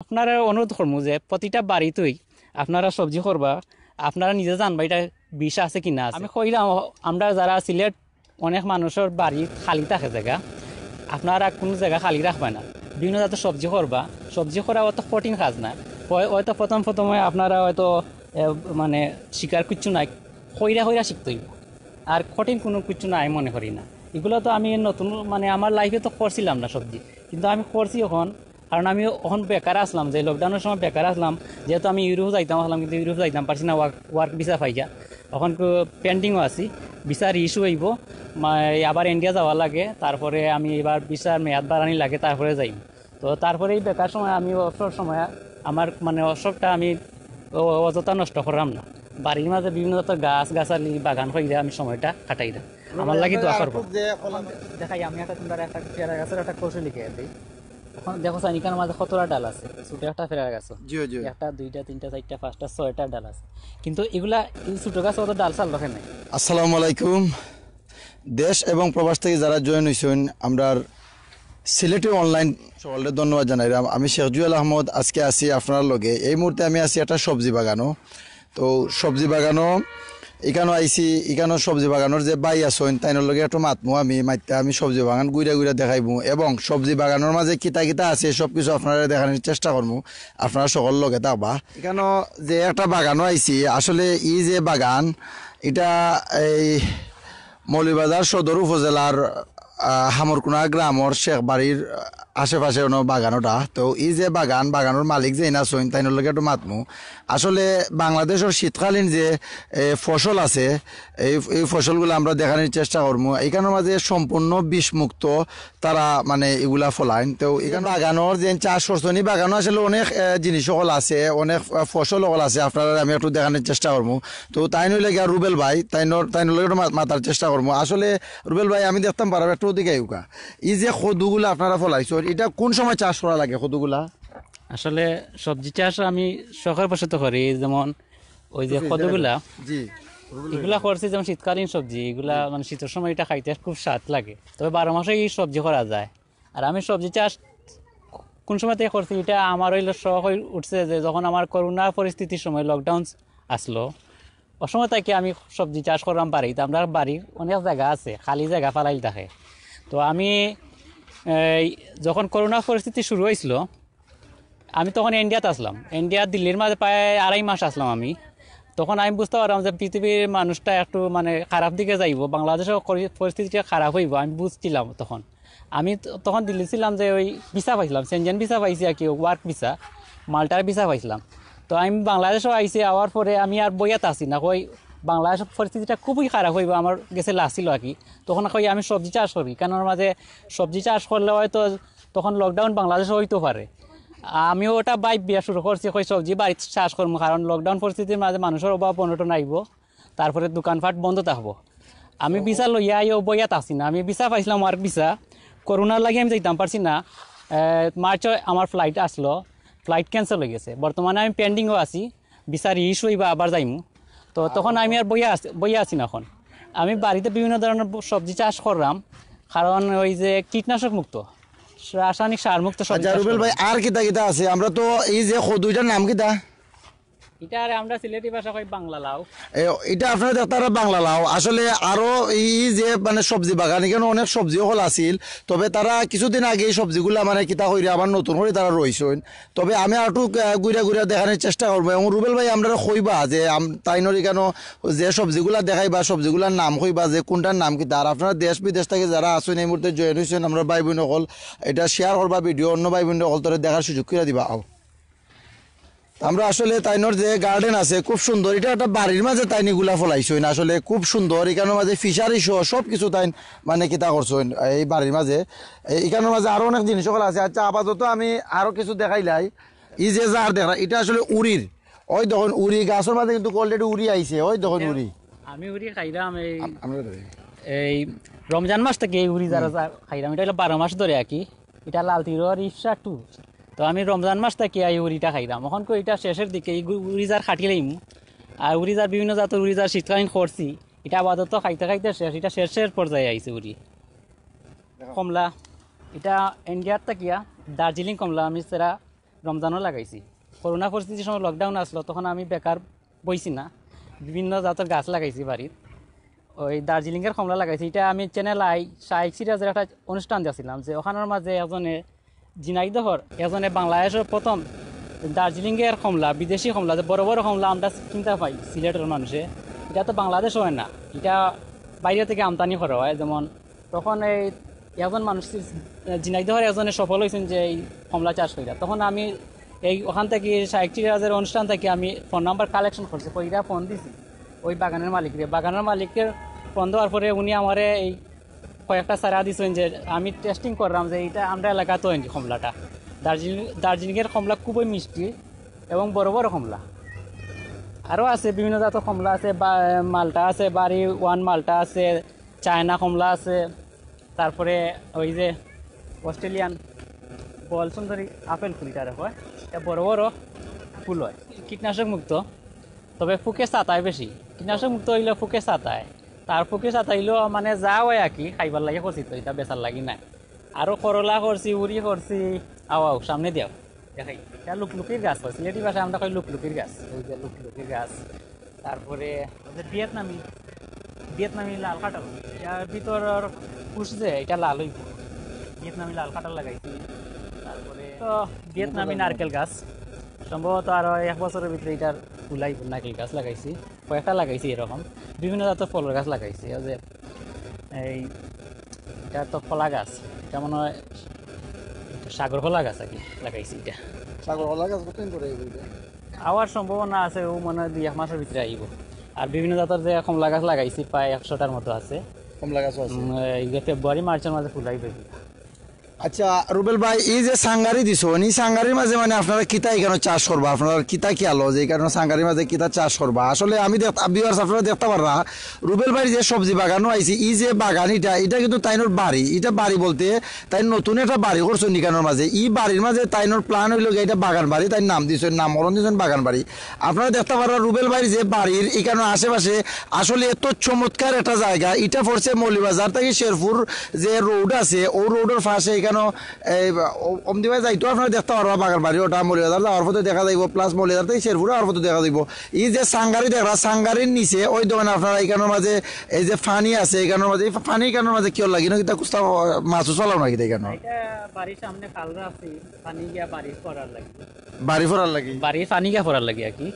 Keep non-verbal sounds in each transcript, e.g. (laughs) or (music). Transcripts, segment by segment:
আপনারা অনুরোধ করব যে প্রতিটা বাড়িতেই আপনারা সবজি করবা। আপনারা নিজে জানবা এটা বিষ আছে কি না। আমি কইলাম, আমরা যারা সিলেট অনেক মানুষের বাড়ি খালি থাকে জায়গা, আপনারা কোনো জায়গা খালি রাখবে না। বিভিন্ন জাতের সবজি করবা। সবজি করা অত কঠিন কাজ না। হয়- হয়তো প্রথম প্রথমে আপনারা হয়তো মানে শিকার কিচ্ছু নাই, কইরা কইরা শিখতে হইব। আর কঠিন কোনো কিছু নাই মনে করি না। এগুলো তো আমি নতুন মানে আমার লাইফে তো করছিলাম না সবজি। কিন্তু আমি করছি এখন কারণ আমি এখন বেকার আসলাম, যে লকডাউনের সময় বেকার আসলাম, যেহেতু আমি ইউরোপ যাইতাম, আসলাম কিন্তু ইউরোপ যাইতাম, পারছি না ওয়ার্ক ওয়ার্ক ভিসা পাইয়া এখন পেন্টিংও আছি ভিসার ইস্যু হইব আবার ইন্ডিয়া যাওয়া লাগে, তারপরে আমি এবার ভিসার মেয়াদ বাড়ানি লাগে, তারপরে যাই তো তারপরে এই বেকার সময়, আমি অবসর সময়, আমার মানে অবসরটা আমি অযথা নষ্ট করলাম না। বাড়ির মাঝে বিভিন্ন জাতের গাছ, গাছালি, বাগান হয়ে আমি সময়টা কাটাই দেয় আমার লাগি দোয়া করব। দেখাই, আমি একটা একটা পেয়ারা গাছের একটা কৌশল লিখে দিই। দেখো সাইনিকার মাঝে কতটা ডাল আছে? ছোট একটা পেয়ারা গাছ। একটা দুইটা তিনটা চারটা পাঁচটা ছয়টা ডাল আছে। কিন্তু এগুলা ছোট গাছ অত ডাল চাল রাখে নাই। আসসালামু আলাইকুম। দেশ এবং প্রবাস থেকে যারা জয়েন হয়েছেন আমরা সিলেটে অনলাইন সকলকে ধন্যবাদ জানাই। আমি শেখ জুয়েল আহমদ আজকে আছি আপনার লগে। এই মুহূর্তে আমি আছি একটা সবজি বাগানও। তো সবজি বাগানও এখানেও আইছি এখানেও সবজি বাগানোর যে বাই আসেন তাইনের লগে একটু মাতমু আমি মাইতে আমি সবজি বাগান গুইরা গুইরা দেখাইবো এবং সবজি বাগানোর মাঝে কিতা কিতা আছে সব কিছু আপনারা দেখানোর চেষ্টা করব আপনারা সকল লগে থাকবা এখানেও যে একটা বাগানও আইছি আসলে ই যে বাগান, এটা এই মৌলিবাজার সদর উপজেলার হামরকুনা গ্রামর শেখ বাড়ির আশেপাশে বাগানটা। তো এই যে বাগান, বাগানের মালিক যে না সইন তাইনের লগে একটু মাতমু আসলে বাংলাদেশের শীতকালীন যে ফসল আছে, এই এই ফসলগুলো আমরা দেখানোর চেষ্টা করব এইখানের মাঝে সম্পূর্ণ বিষমুক্ত তারা মানে এগুলা ফলাইন। তো এখানে বাগানোর যে চাষ করছেন এই বাগানও আসলে অনেক জিনিস সকল আছে, অনেক ফসল সকল আছে, আপনারা আমি একটু দেখানোর চেষ্টা করব তো তাই নইলে গিয়া রুবেল ভাই, তাই তাই নইলে মাতার চেষ্টা করব আসলে রুবেল ভাই, আমি দেখতাম পারব একটু ওদিকে আইউকা এই যে সদুগুলা আপনারা ফলাইছেন এটা কোন সময় চাষ করা লাগে সদুগুলা আসলে সবজি চাষ আমি শখের বসত করি যেমন ওই যে কতগুলা জি এগুলা করছি যেমন শীতকালীন সবজি এগুলা মানে শীতের সময় এটা খাইতে খুব স্বাদ লাগে। তবে বারো মাসে এই সবজি করা যায়। আর আমি সবজি চাষ কোন সময় থেকে করছি এটা আমার হইল শখ হয়ে উঠছে যে যখন আমার করোনা পরিস্থিতির সময় লকডাউন আসলো ও সময় থেকে আমি সবজি চাষ করলাম বাড়িতে আমরা বাড়ির অনেক জায়গা আছে খালি জায়গা ফালাই থাকে। তো আমি যখন করোনা পরিস্থিতি শুরু হয়েছিল আমি তখন ইন্ডিয়াতে আসলাম। ইন্ডিয়া দিল্লির মাঝে প্রায় আড়াই মাস আসলাম আমি। তখন আমি বুঝতে পারলাম যে পৃথিবীর মানুষটা একটু মানে খারাপ দিকে যাইব, বাংলাদেশের পরিস্থিতিটা খারাপ হইব, আমি বুঝছিলাম তখন। আমি তখন দিল্লি ছিলাম যে ওই ভিসা পাইছিলাম সেনজেন ভিসা পাইছি আর কি ওয়ার্ক ভিসা মাল্টার ভিসা পাইছিলাম। তো আমি বাংলাদেশও আইসি আওয়ার পরে আমি আর বইয়াতে আসি না। কই, বাংলাদেশের পরিস্থিতিটা খুবই খারাপ হইব, আমার গেছে লাসিল আর কি। তখন কই, আমি সবজি চাষ করি কেন মাঝে সবজি চাষ করলে হয়তো তখন লকডাউন বাংলাদেশে হইতে পারে। আমিও ওটা বাইক বিয়া শুরু করছি কই সবজি বাড়িতে চাষ করব কারণ লকডাউন পরিস্থিতির মাঝে মানুষের অভাব অনটন আইব তারপরে দোকানপাট বন্ধ থাকব। আমি বিসা লইয়া আইও বইয়াত আসি না আমি বিসা পাইছিলাম ওয়ার্ক বিসা করোনার লাগে আমি যাইতাম পারছি না। মার্চে আমার ফ্লাইট আসলো ফ্লাইট ক্যান্সেল হয়ে গেছে বর্তমানে আমি পেন্ডিংও আছি বিচার ইস্যু হইবা আবার যাইমু। তো তখন আমি আর বইয়া আছি বইয়া আছি না এখন। আমি বাড়িতে বিভিন্ন ধরনের সবজি চাষ করলাম কারণ ওই যে কীটনাশক মুক্ত। রাসায়নিক সার মুক্ত সবজি আচ্ছা রুবেল ভাই। আর কিতা কিতা আছে আমরা তো এই যে সদুইটার নাম কিতা আমরা এটা এই যে মানে বাগান অনেক আছিল তবে তারা কিছুদিন আগে এই মানে কিতা নতুন তারা তবে আমি চেষ্টা করব। রুবেল ভাই, আমরা কইবা যে তাইনর কেন যে সবজিগুলা দেখাইবা সবজিগুলার নাম কইবা যে কোনটার নাম কিতা। আর আপনারা দেশ বিদেশ থেকে যারা আছেন, এই মুহূর্তে জয়েন হয়েছেন আমরা ভাই বোন এটা শেয়ার করবা ভিডিও, অন্য ভাই বোন তোরে দেখার সুযোগ করে দিবা। আও। আমরা আসলে তাইনর যে গার্ডেন আছে খুব সুন্দর। এটা একটা বাড়ির মাঝে তাইনি গুলা ফলাইছেন আসলে খুব সুন্দর। এখানের মাঝে ফিশারি সহ সব কিছু তাই মানে কিতা করছেন এই বাড়ির মাঝে। এখানের মাঝে আরও অনেক জিনিস সকল আছে। আচ্ছা আপাতত আমি আরও কিছু দেখাইলাই ই যে যার দেখা এটা আসলে উড়ির। ওই দেখুন উড়ি গাছের মাঝে কিন্তু অলরেডি উড়ি আইছে। ওই দেখুন উড়ি। আমি উড়ি খাইলাম এই আমরা এই রমজান মাস থেকে এই উড়ি যারা খাইলাম এটা হলো বারো মাস ধরে আর কি। এটা লাল তিরর ইফসা টু। তো আমি রমজান মাস থেকে এই উড়িটা খাইলাম এখন এটা শেষের দিকে এই গু- উড়ি যার খাটিলাম আর উড়ি যার বিভিন্ন জাতের উড়ি যার শীতকালীন করছি এটা আপাতত খাইতে খাইতে শেষ এটা শেষের পর্যায়ে আইছে উড়ি কমলা এটা ইন্ডিয়ার তাকিয়া। দার্জিলিং কমলা আমি সেরা রমজানও লাগাইছি। করোনা পরিস্থিতির সময় লকডাউন আসলো তখন আমি বেকার বইছি না। বিভিন্ন জাতের গাছ লাগাইছি বাড়ির ওই দার্জিলিংয়ের কমলা লাগাইছি। এটা আমি চ্যানেল আই শাইক সিরাজের একটা অনুষ্ঠান দিয়েছিলাম যে ওখানের মাঝে এজনে জিনাইদহর এজনে বাংলাদেশের প্রথম দার্জিলিংয়ের কমলা বিদেশি কমলা যে বড় বড় কমলা আমরা চিন্তা পাই সিলেটের মানুষে। এটা তো বাংলাদেশ হয় না, এটা বাইরে থেকে আমদানি করা হয়। যেমন তখন এই এজন মানুষ জিনাইদহর এজনে সফল হয়েছেন যে এই কমলা চাষ কইরা। তখন আমি এই ওখান থেকে শাইক রাজের অনুষ্ঠান থেকে আমি ফোন নাম্বার কালেকশন করছি, কইরা ফোন দিছি। ওই বাগানের মালিকরে, বাগানের মালিকের ফোন দেওয়ার পরে উনি আমারে এই কয়েকটা সারা দিছেন যে আমি টেস্টিং করলাম যে এইটা আমরা এলাকা তো কমলাটা। দার্জিলিং, দার্জিলিংয়ের কমলা খুবই মিষ্টি এবং বড় বড় কমলা। আরও আছে বিভিন্ন জাতের কমলা আছে, বা, মালটা আছে, বাড়ি ওয়ান মালটা আছে, চায়না কমলা আছে, তারপরে ওই যে অস্ট্রেলিয়ান বল সুন্দরী আপেল ফুলটা হয়। এটা বড় বড় ফুল হয়। কীটনাশক মুক্ত, তবে ফুকে সাতায় বেশি। কীটনাশক মুক্ত হইলে ফুকে চাতায় তার ফুকে চাতাইলেও মানে যা হয় আর কি খাইবার লাগে করছি তো এটা বেচার লাগি নাই। আৰু করলা করছি উড়ি করছি আও আও, সামনে দিও দেখাই এটা লুকলুকির গাছ হয় সিলেটি ভাষায় আমরা কই লুকলুকির গাছ। ওই যে লুকলুকির গাছ। তারপরে ভিয়েতনামি ভিয়েতনামি লাল কাঁঠাল এটার ভিতরের কুশ যে এটা লাল হইব ভিয়েতনামি লাল কাঁঠাল লাগাইছি। তারপরে তো ভিয়েতনামি নারকেল গাছ। সম্ভবত আরও এক বছরের ভিতরে এটার ফুলাই নারকেল গাছ লাগাইছি। কয়েকটা লাগাইছি এরকম। বিভিন্ন জাতের ফলের গাছ লাগাইছি যে এই এটা তো কলা গাছ এটা মনে হয় সাগর কলা গাছ আর কি লাগাইছি এটা। সাগর কলা গাছ কতদিন করে আওয়ার সম্ভাবনা আছে ও মনে হয় দুই এক মাসের ভিতরে আইব। আর বিভিন্ন জাতের যে কমলা গাছ লাগাইছি প্রায় একশোটার মতো আছে। কমলা গাছ আছে। ফেব্রুয়ারি মার্চের মাঝে ফুলাইবে আচ্ছা রুবেল ভাই, এই যে সাঙ্গারি দিছ এই সাঙ্গারির মাঝে মানে আপনারা কিতা এখানে চাষ করবা? আপনারা কিতা কি আলো যে কারণে সাঙ্গারির মাঝে কিতা চাষ করবা? আসলে আমি বিহার আপনারা দেখতে পাররা রুবেল ভাই যে সবজি বাগানও আইছি, এই যে বাগান এটা এটা কিন্তু তাইনোর বাড়ি। এটা বাড়ি বলতে তাই নতুন একটা বাড়ি করছ নিকানোর মাঝে। এই বাড়ির মাঝে তাইনোর প্ল্যান হইল এটা বাগান বাড়ি, তাই নাম দিয়েছেন নাম মরণ দিয়েছেন বাগান বাড়ি। আপনারা দেখতে পাররা রুবেল ভাই যে বাড়ির এখানে আশেপাশে আসলে এত চমৎকার একটা জায়গা। এটা পড়ছে মৌলিবাজার থেকে শেরপুর যে রোড আছে, ও রোডের পাশে এখানে অমদি ভাই যাইতো আপনারা দেখতে পারবা বাগান বাড়ি ওটা মৌলিবাজার যাওয়ার পথে দেখা যাইব প্লাস মৌলিবাজার থেকে শেরপুরে আর পথে দেখা যাইব। এই যে সাঙ্গারি দেখা সাঙ্গারির নিচে ওই দোকানে আপনারা এখানের মাঝে এই যে ফানি আছে এখানের মাঝে এই ফানি এখানের মাঝে কিয় লাগি? না কিতা কুস্তা মাছও চলাও নাকি এটা বাড়ির সামনে কালরা আছে পানি গিয়া বাড়ি করার লাগে। বাড়ি ফরার লাগি? বাড়ির পানি গিয়া করার লাগে আর কি।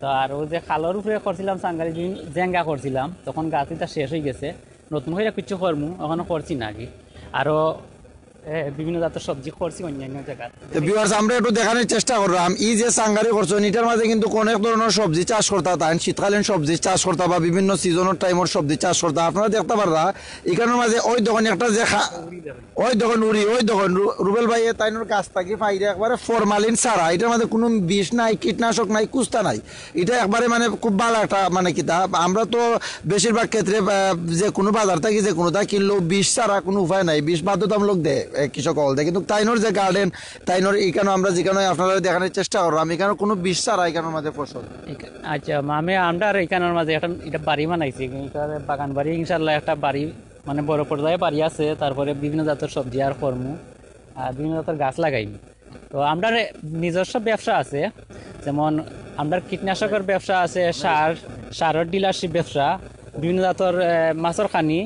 তো আর ওই যে খালের উপরে করছিলাম সাঙ্গারি দিন জেঙ্গা করছিলাম তখন গাছটা শেষ হয়ে গেছে। নতুন করে কিছু করমু এখনও করছি না আর বিভিন্ন জাতের সবজি করছি অন্যান্য জায়গায় ভিউয়ার্স আমরা একটু দেখানোর চেষ্টা করলাম। এই যে সাঙ্গারি করছেন এটার মাঝে কিন্তু অনেক ধরনের সবজি চাষ করতে তাই শীতকালীন সবজি চাষ করতে বা বিভিন্ন সিজনের টাইমের সবজি চাষ করতে। আপনারা দেখতে পাররা, এখানের মাঝে ওই দোকান একটা যে ওই দোকান উড়ি, ওই দোকান। রুবেল ভাই তাইনোর গাছ থাকি ফাইরে একবারে ফরমালিন ছাড়া। এটার মধ্যে কোনো বিষ নাই, কীটনাশক নাই, কুস্তা নাই। এটা একবারে মানে খুব ভালো একটা মানে কিতা আমরা তো বেশিরভাগ ক্ষেত্রে যে কোনো বাজার থেকে, যে কোনো তা কিনলেও বিষ ছাড়া কোনো উপায় নাই। বিষ বাধ্যতামূলক দেয়। কৃষক হল দেয়। কিন্তু তাইনোর যে গার্ডেন তাইনোর এখানে আমরা যেখানে আপনারা দেখানোর চেষ্টা করব। আমি এখানে কোনো বিষ ছাড়া এখানের মধ্যে ফসল। আচ্ছা আমি আমরা আর এখানের মাঝে একটা, এটা বাড়ি বানাইছি। এখানে বাগান বাড়ি ইনশাল্লাহ একটা বাড়ি মানে বড় পর্যায়ে বাড়ি আছে। তারপরে বিভিন্ন জাতের সবজি আর কর্ম আর বিভিন্ন জাতের গাছ লাগাইম। তো আমরা নিজস্ব ব্যবসা আছে। যেমন আমরা কীটনাশকের ব্যবসা আছে, সার, সারের ডিলারশিপ ব্যবসা, বিভিন্ন জাতের মাছের খানি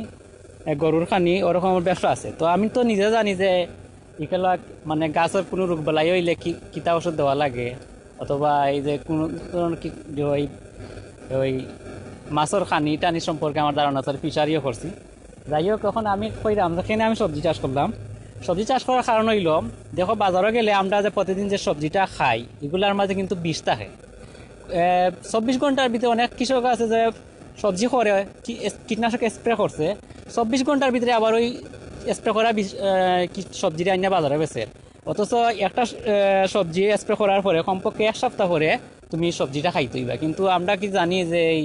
গরুর খানি ওরকমের ব্যবসা আছে। তো আমি তো নিজে জানি যে এগুলা মানে গাছের কোনো রোগ বেলাই হইলে কি কিতা ওষুধ দেওয়া লাগে, অথবা এই যে কোনো ধরনের কি ওই ওই মাছের খানি টানি সম্পর্কে আমার ধারণা আছে ফিশারিও করছি যাই হোক, এখন আমি কইলাম যেখানে আমি সবজি চাষ করলাম সবজি চাষ করার কারণ হইল, দেখো বাজারে গেলে আমরা যে প্রতিদিন যে সবজিটা খাই এগুলার মাঝে কিন্তু বিষ থাকে। চব্বিশ ঘণ্টার ভিতরে অনেক কৃষক আছে যে সবজি করে কীটনাশক স্প্রে করছে চব্বিশ ঘণ্টার ভিতরে আবার ওই স্প্রে করা সবজিটা আনিয়া বাজারে বেছে অথচ একটা সবজি স্প্রে করার পরে কমপক্ষে এক সপ্তাহ পরে তুমি সবজিটা খাইতে হইবা কিন্তু আমরা কি জানি যে এই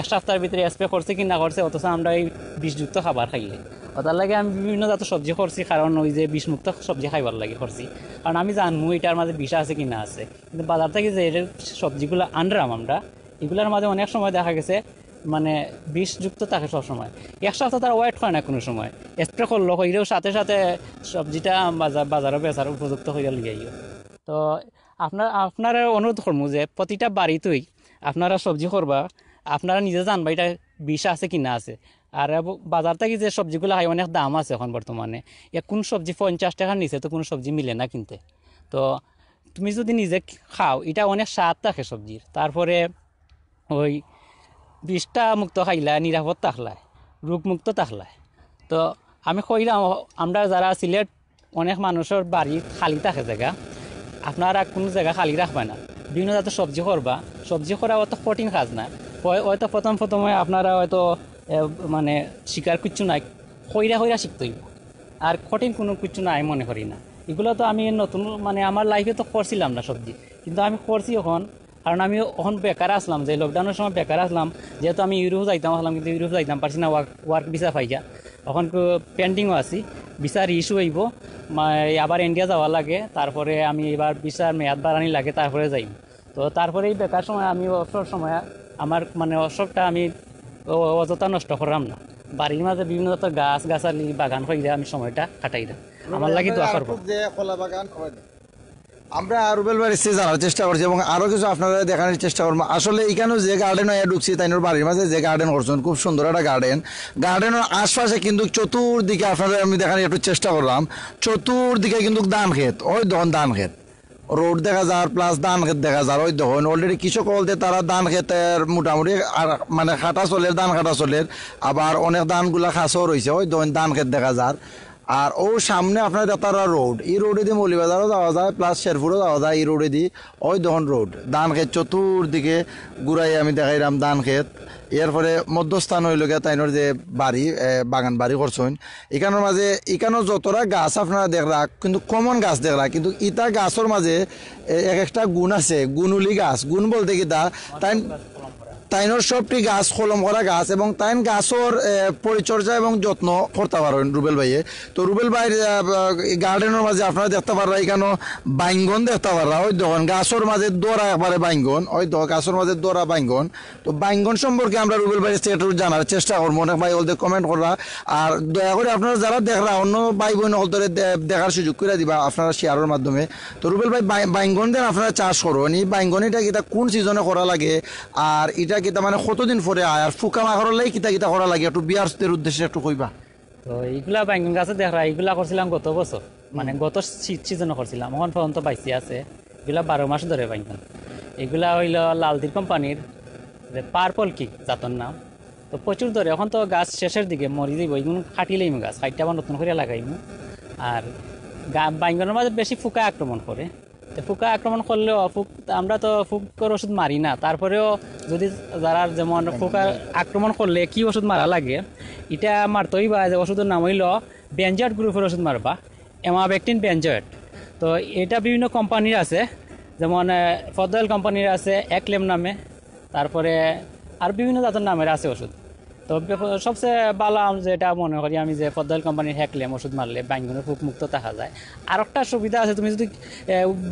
এক সপ্তাহের ভিতরে স্প্রে করছে কি না করছে অথচ আমরা এই বিষযুক্ত খাবার খাইলে। ওটার লাগে আমি বিভিন্ন জাতের সবজি করছি কারণ ওই যে বিষমুক্ত সবজি খাইবার লাগে করছি কারণ আমি জানব এটার মাঝে বিষ আছে কি না আছে। কিন্তু বাজার থেকে যে সবজিগুলো আনরাম আমরা এগুলোর মাঝে অনেক সময় দেখা গেছে মানে বিষযুক্ত থাকে সবসময়। এক সপ্তাহ তার ওয়েট হয় না কোনো সময়। স্প্রে করল হইলেও সাথে সাথে সবজিটা বাজার বাজারে বেচার উপযুক্ত হইয়া লিয়ে তো আপনার আপনারা অনুরোধ করব যে প্রতিটা বাড়িতেই আপনারা সবজি করবা। আপনারা নিজে জানবা এটা বিষ আছে কি না আছে। আর বাজার থেকে যে সবজিগুলো হয়, অনেক দাম আছে এখন বর্তমানে। কোন সবজি পঞ্চাশ টাকার নিচে তো কোনো সবজি মিলে না কিনতে। তো তুমি যদি নিজে খাও, এটা অনেক স্বাদ থাকে সবজির। তারপরে ওই বিষটা মুক্ত খাইলা, নিরাপদ থাকলায় রোগমুক্ত থাকলায় তো আমি কইলাম আমরা যারা সিলেট অনেক মানুষের বাড়ি খালি থাকে জায়গা আপনারা কোনো জায়গা খালি রাখবে না। বিভিন্ন জাতের সবজি করবা সবজি করা অত কঠিন কাজ না হয়- হয়তো প্রথম প্রথমে আপনারা হয়তো মানে শিকার কিচ্ছু নাই। কইরা কইরা শিখতে হইব আর কঠিন কোনো কিছু নাই মনে করি না। এগুলো তো আমি নতুন মানে আমার লাইফে তো করছিলাম না সবজি। কিন্তু আমি করছি এখন কারণ আমি এখন বেকার আসলাম যে লকডাউনের সময় বেকার আসলাম যেহেতু আমি ইউরোপ যাইতাম আসলাম কিন্তু ইউরোপ যাইতাম পারছি না ওয়ার্ক ওয়ার্ক ভিসা পাইয়া এখন পেন্টিংও আছি ভিসার ইস্যু হইব আবার ইন্ডিয়া যাওয়া লাগে তারপরে আমি এবার ভিসার মেয়াদ বাড়ানি লাগে তারপরে যাই তো তারপরে এই বেকার সময় আমি অবসর সময় আমার মানে অবসরটা আমি অযথা নষ্ট করলাম না। বাড়ির মাঝে বিভিন্ন জাতের গাছ গাছালি বাগান হয়ে আমি সময়টা কাটাই দাম আমার লাগি দোয়া করব। যে কলা বাগান আমরা রুবেল বাড়ি সে জানার চেষ্টা করছি এবং আরও কিছু আপনারা দেখানোর চেষ্টা করব। আসলে এখানেও যে গার্ডেন হয়ে ঢুকছি, তাই বাড়ির মাঝে যে গার্ডেন করছেন, খুব সুন্দর একটা গার্ডেন গার্ডেনের আশপাশে কিন্তু চতুর্দিকে আপনাদের আমি দেখানোর একটু চেষ্টা করলাম। চতুর্দিকে কিন্তু ধান ক্ষেত, ওই দহন ধান ক্ষেত। রোড দেখা যার প্লাস ধান ক্ষেত দেখা যার, ওই দেখুন। অলরেডি কৃষক বলতে তারা ধান ক্ষেতের মোটামুটি আর মানে খাটা চলের ধান খাটা চলের আবার অনেক ধানগুলা খাসও রয়েছে, ওই দেখুন ধান ক্ষেত দেখা যার। আর ও সামনে আপনার তারা রোড এই রোডে দিয়ে মৌলিবাজারও যাওয়া যায় প্লাস শেরপুরও যাওয়া যায় এই রোডে দিয়ে। ওই দেখুন রোড ধান খেত চতুর্দিকে ঘুরাই আমি দেখাইলাম ধান খেত এরপরে মধ্যস্থান হইল গিয়া তাইনোর যে বাড়ি বাগান বাড়ি করছেন। এখানোর মাঝে এখানেও যতটা গাছ আপনারা দেখরা কিন্তু কমন গাছ দেখরা কিন্তু ইটা গাছের মাঝে এক একটা গুণ আছে, গুণুলি গাছ। গুণ বলতে তা? তাই তাইনোর সবটি গাছ, কলম করা গাছ এবং তাইন গাছর পরিচর্যা এবং যত্ন করতে পারেন রুবেল ভাইয়ে। তো রুবেল ভাইয়ের গার্ডেনের মাঝে আপনারা দেখতে পাররা এখানে বাইঙ্গন দেখতে পাররা। ওই দেখুন, গাছর মাঝে দোরা একবারে বাইঙ্গন, ওই দেখো, গাছর মাঝে দোরা বাইঙ্গন। তো বাইঙ্গন সম্পর্কে আমরা রুবেল ভাইয়ের একটু জানার চেষ্টা করব। অনেক ভাই হলতে কমেন্ট করা আর দয়া করে আপনারা যারা দেখরা অন্য ভাই বোন হল ধরে দে- দেখার সুযোগ করে দিবা, আপনারা শেয়ারের মাধ্যমে। তো রুবেল ভাই, বাই- বাইঙ্গন দেন, আপনারা চাষ করুন এই বাইঙ্গন এটা কোন সিজনে করা লাগে? আর এটা কিতা মানে কতদিন পরে আয়? আর ফুকা মাখর লাগে কিতা কিতা করা লাগে? একটু বিয়ারদের উদ্দেশ্যে একটু কইবা। তো এইগুলা বাইঙ্গন গাছে দেখা এইগুলা করছিলাম গত বছর মানে গত শীত সিজনে করছিলাম এখন পর্যন্ত বাইসি আছে। এগুলা বারো মাস ধরে বাইঙ্গন এগুলা হইল লালদির কোম্পানির পার্পল কি জাতর নাম। তো প্রচুর ধরে এখন তো গাছ শেষের দিকে মরি দিব এইগুলো কাটিলেইম গাছ। কাটতে আবার নতুন করে লাগাইম। আর গা- বাইঙ্গনের মাঝে বেশি ফুকা আক্রমণ করে ফুকা আক্রমণ করলেও ফুক, আমরা তো ফুকের ওষুধ মারি না। তারপরেও যদি যারা যেমন ফুকা আক্রমণ করলে কি ওষুধ মারা লাগে, এটা মারতেই বা যে ওষুধের নাম হইল বেঞ্জয়েড গ্রুপের ওষুধ মারবা, এমাবেকটিন বেঞ্জয়েড তো এটা বিভিন্ন কোম্পানির আছে, যেমন ফদল কোম্পানির আছে, একলেম নামে, তারপরে আর বিভিন্ন জাতের নামের আছে ওষুধ। তো সবচেয়ে ভালো আম যেটা মনে করি আমি যে পদ্মাল কোম্পানির হ্যাকলেম ওষুধ মারলে বাইঙ্গনের ফুক মুক্ত থাকা যায়। আর একটা সুবিধা আছে, তুমি যদি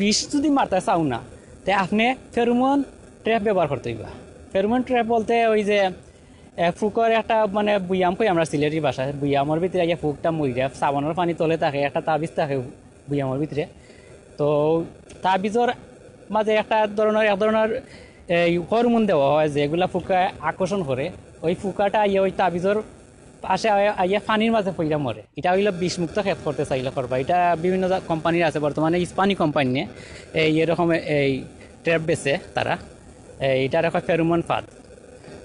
বিষ যদি মারতে চাও না, তে আপনি ফেরোমন ট্র্যাপ ব্যবহার করতে হইবা। ফেরোমন ট্র্যাপ বলতে ওই যে ফুকর একটা মানে বুয়াম কই আমরা সিলেটি ভাষায় বুয়ামর ভিতরে গিয়ে ফুকটা মরিয়া সাবানের পানি তলে থাকে, একটা তাবিজ থাকে বুয়ামর ভিতরে। তো তাবিজর মাঝে একটা ধরনের, এক ধরনের এই হরমোন দেওয়া হয় যেগুলা ফুকা আকর্ষণ করে। ওই ফুকাটা ইয়ে ওই তাবিজর পাশে আইয়া পানির মাঝে পইরা মরে। এটা হইল বিষমুক্ত খেত করতে চাইলে করবা। এটা বিভিন্ন কোম্পানির আছে বর্তমানে ইস্পানি কোম্পানি নিয়ে এই এরকম এই ট্র্যাপ বেছে তারা। এই এটার এখন ফেরোমন ফাদ।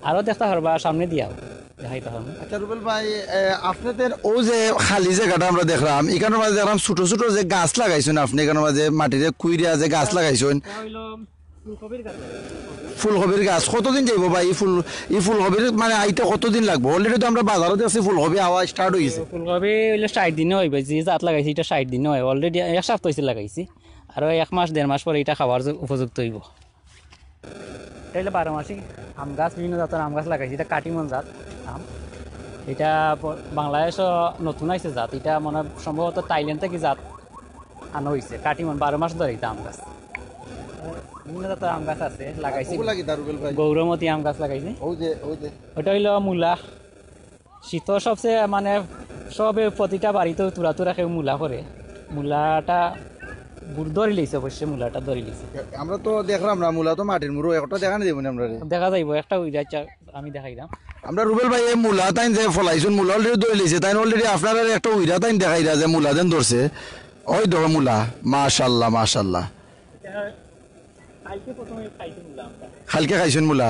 আরও দেখতে পারবা সামনে দিয়াও। আচ্ছা রুবেল ভাই আপনাদের ও যে খালি জায়গাটা আমরা দেখলাম এখানের মাঝে দেখলাম ছোট ছোট যে গাছ লাগাইছেন আপনি এখানের মাঝে মাটিতে কুইরিয়া যে গাছ লাগাইছেন। ফুলকপির গাছ। কতদিন যাইব ভাই? এই ফুল এই ফুলকপির মানে আইতে কতদিন লাগবে? অলরেডি তো আমরা বাজারে দেখছি ফুলকপি আওয়া স্টার্ট হয়ে গেছে ফুলকপি হইলে ষাট দিনে হইবে। যে জাত লাগাইছি এটা ষাট দিনে হয় অলরেডি এক সপ্তাহ হয়েছে লাগাইছি। আর এক মাস দেড় মাস পরে এটা খাওয়ার যে উপযুক্ত হইব। এটা হইলে বারো মাসিক আম গাছ বিভিন্ন জাতের আম গাছ লাগাইছি। এটা কাটিমন জাত আম। এটা ব- বাংলাদেশও নতুন আইছে জাত। এটা মনে সম্ভবত থাইল্যান্ড থেকে জাত আনা হয়েছে কাটিমন বারো মাস ধরে এটা আম গাছ। বিভিন্ন জাতের আম গাছ আছে লাগাইছি। গৌরমতী আম গাছ ওই ওই ওটা হইল মূলা। শীতর সবচেয়ে মানে সবে প্রতিটা বাড়িতেও তুলা তুরা খেয়ে মূলা করে। মূলাটা ধরি লইছে অবশ্যই মূলাটা ধরি লইছে। আমরা তো দেখলাম না মূলা তো মাটির মুড়ো একটা দেখা নেই আমরা দেখা যাইব একটা উইরা আমি দেখাইলাম আমরা রুবেল ভাই এই মূলা তাইন যে ফলাইছুন মূলা অলরেডি দই লিছে তাইন অলরেডি আপনারা একটা উইরা তাইন দেখাই রা যে মূলা দেন ধরছে। ওই দেখো মূলা মাশাল্লাহ মাশাল্লাহ কালকে প্রথমে খাইতে মূলা আমরা খালকে খাইছেন মূলা?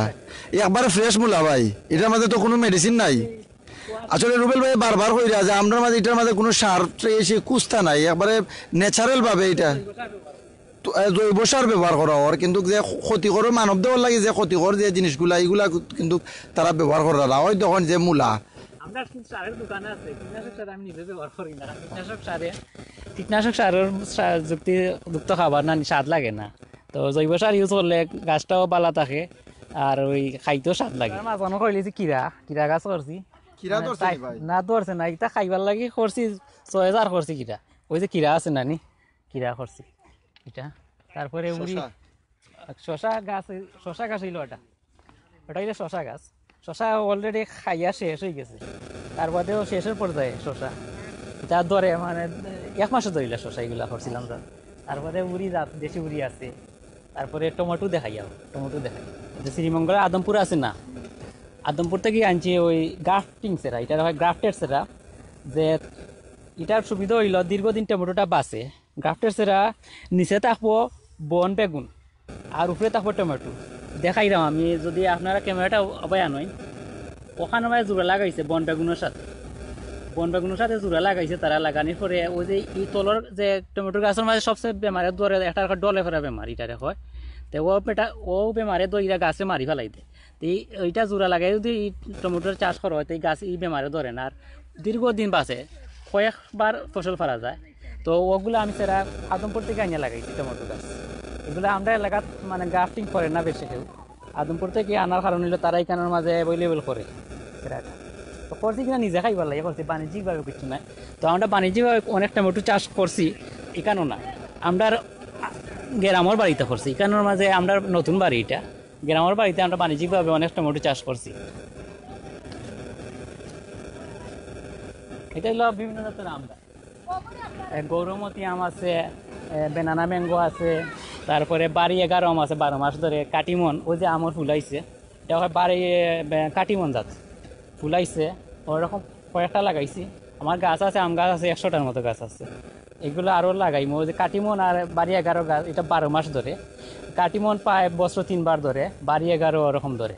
একবারে ফ্রেশ মূলা ভাই এটার মাঝে তো কোনো মেডিসিন নাই। আসলে রুবেল ভাই বারবার কই যে আমরা মাঝে এটার মাঝে কোনো সার এসে কুস্তা নাই একবারে ন্যাচারাল ভাবে এটা। জৈব সার ব্যবহার করা ওর কিন্তু যে ক্ষতিকর মানব দেওয়ার লাগে যে ক্ষতিকর যে জিনিসগুলা এইগুলা কিন্তু তারা ব্যবহার করে না। ওই তখন যে মূলা। কীটনাশক সারের যুক্তি যুক্ত খাবার না স্বাদ লাগে না। তো জৈব সার ইউজ করলে গাছটাও বালা থাকে আর ওই খাইতেও স্বাদ লাগে। মাঝখানে কইলেছি কিরা কিরা গাছ করছি কিরা মানে নি ভাই? না ধরছে না এটা খাইবার লাগি করছি ছয় হাজার করছি কিরা ওই যে কিরা আছে নানি কিরা করছি এটা তারপরে উড়ি শসা। শশা গাছ শশা গাছ হইল ওটা ওটা হইলে শশা গাছ। শশা অলরেডি খাইয়া শেষ হয়ে গেছে। তার বাদেও শেষের পর্যায়ে শশা। এটা ধরে মানে এক মাসে ধরিলে শশা এগুলা করছিলাম তারপরে উড়ি জাত দেশি উড়ি আছে। তারপরে টমেটো দেখাইয়াও টমেটো দেখাই। শ্রীমঙ্গলের আদমপুর আছে না? আদমপুর থেকে আনছি ওই গ্রাফটিং সেরা এটা হয় গ্রাফটের সেরা যে এটার সুবিধা হইল দীর্ঘদিন টমেটোটা বাঁচে। গ্রাফটের সেরা নিচে থাকব বন বেগুন, আর উপরে থাকব টমেটো। দেখাইলাম আমি, যদি আপনারা ক্যামেরাটা অবাই আনয় ওখানে জোড়া লাগাইছে বন বেগুনের সাথে। বন বেগুনের সাথে জোড়া লাগাইছে তারা লাগানোর পরে ওই যে ই তলর যে টমেটো গাছের মাঝে সবচেয়ে বেমারে ধরে একটা ডলে ফেরা বেমার এটারে হয়। তো ও বেটা, ও বেমারে দইরা গাছে মারি ফেলাই দেয় তো এই এইটা জোড়া লাগাই যদি এই টমেটোর চাষ করা হয় তো এই গাছ এই বেমারে ধরে না। আর দীর্ঘদিন বাঁচে কয়েকবার ফসল ফেলা যায়। তো ওগুলো আমি সেরা আদমপুর থেকে আনিয়ে লাগাইছি টমেটো গাছ। এগুলো আমরা এলাকাত মানে গ্রাফটিং করে না বেশি কেউ আদমপুর থেকে আনার কারণ হলো তারা এখানের মাঝে অ্যাভেলেবেল করে সেরাটা তো করছি কিনা নিজে খাইবার লাগে করছি বাণিজ্যিকভাবে কিছু নাই। তো আমরা বাণিজ্যিকভাবে অনেক টমেটো চাষ করছি এখানেও না। আমরা গ্রামের বাড়িতে করছি এখানের মাঝে আমরা নতুন বাড়ি এটা। গ্রামের বাড়িতে আমরা বাণিজ্যিকভাবে অনেক টমেটো চাষ করছি। এটা হলো বিভিন্ন জাতের আমরা গৌরমতি আম আছে বেনানা ম্যাঙ্গো আছে, তারপরে বাড়ি এগারো আম আছে, বারো মাস ধরে, কাটিমন, ওই যে আমর ফুলাইছে এটা হয় বাড়ি কাটিমন জাত। ফুলাইছে, ওরকম কয়েকটা লাগাইছি। আমার গাছ আছে, আম গাছ আছে, একশোটার মতো গাছ আছে। এগুলো আরও লাগাই ওই যে কাটিমন আর বাড়ি এগারো গাছ, এটা বারো মাস ধরে। কাটিমন পায় বছর তিনবার ধরে বাড়ি এগারো ওরকম ধরে।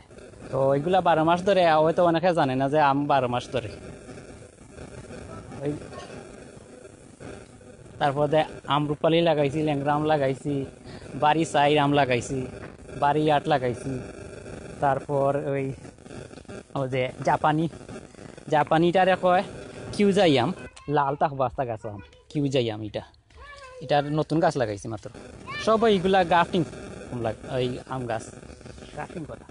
তো এগুলা বারো মাস ধরে, হয়তো অনেকে জানে না যে আম বারো মাস ধরে। ওই তারপরে আমরুপালি লাগাইছি ল্যাংরা আম লাগাইছি, বাড়ি সাইড আম লাগাইছি, বাড়ি আট লাগাইছি। তারপর ওই ওই যে জাপানি। জাপানিটারে কয় কিউজাই আম লাল তাক বাস্তা গাছ আম কিউজাই আম এটা এটার নতুন গাছ লাগাইছি মাত্র। সব এইগুলা গ্রাফটিং ওই আম গাছ। গ্রাফটিং করা।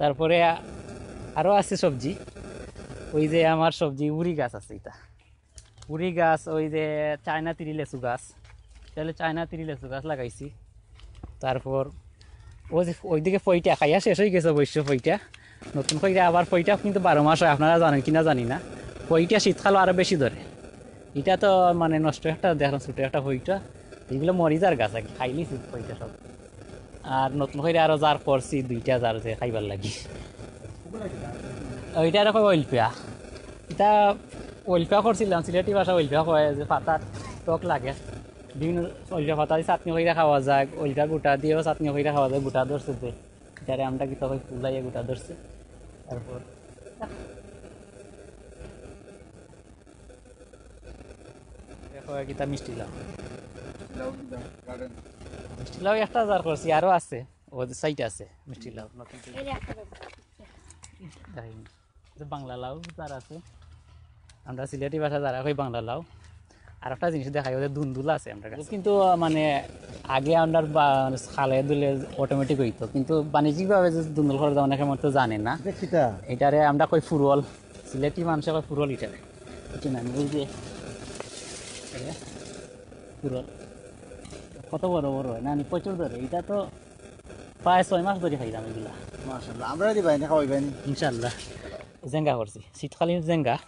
তারপরে আরও আছে সবজি। ওই যে আমার সবজি উড়ি গাছ আছে এটা উড়ি গাছ, ওই যে চায়না তিরি লেচু গাছ। তাহলে চায়না তিরি লেচু গাছ লাগাইছি। তারপর ও যে ওইদিকে ফইটা, খাইয়া শেষ হয়ে গেছে অবশ্য ফইটা। নতুন ফইটা আবার ফইটা কিন্তু বারো মাস হয়, আপনারা জানেন কিনা জানি না। ফইটা শীতকালও আরও বেশি ধরে। এটা তো মানে নষ্ট একটা দেখলাম ছোটো একটা ফইটা এগুলো মরিজার গাছ আর কি খাইলি ফইটা সব। আর নতুন করে আরও জার করছি দুইটা জার যে খাইবার লাগি। ওইটা আর কয় ওইলপিয়া এটা ওইলপিয়া করছিলাম, সিলেটি ভাষা ওইলপিয়া কয়, যে পাতার টক লাগে। বিভিন্ন ওইলপিয়া পাতা চাটনি করে খাওয়া যায় ওইলপিয়া গোটা দিয়েও চাটনি করে খাওয়া যায়, গোটা ধরছে এটারে আমরা কি তখন ফুলাইয়া গোটা ধরছে? তারপর দেখো কিতা মিষ্টি লাউ। মিষ্টি লাউ একটা হাজার করছি আরও আছে। ও সাইট আছে মিষ্টি লাউ। নতুন বাংলা লাউ যার আছে। আমরা সিলেটি ভাষা যারা কই বাংলা লাউ। আর একটা জিনিস দেখাই ওদের দুন্দুলা আছে আমরা কাছে। কিন্তু মানে আগে আমরা বা- খালে দুলে অটোমেটিক হইতো কিন্তু বাণিজ্যিকভাবে যে দুন্দুল করে অনেকে মতো জানে না। দেখিতা এটারে আমরা কই ফুরল সিলেটি মানুষে কয় ফুরল এটারে বুঝছি না? ওই যে ফুরল কত বড় বড় হয় না প্রচুর ধরে এটা তো প্রায় ছয় মাস ধরে খাইলাম এগুলা। মাশাআল্লাহ। আমরা দিবাই না খাওয়াইবাই না। ইনশাল্লাহ জেঙ্গা করছি। শীতকালীন জেঙ্গা।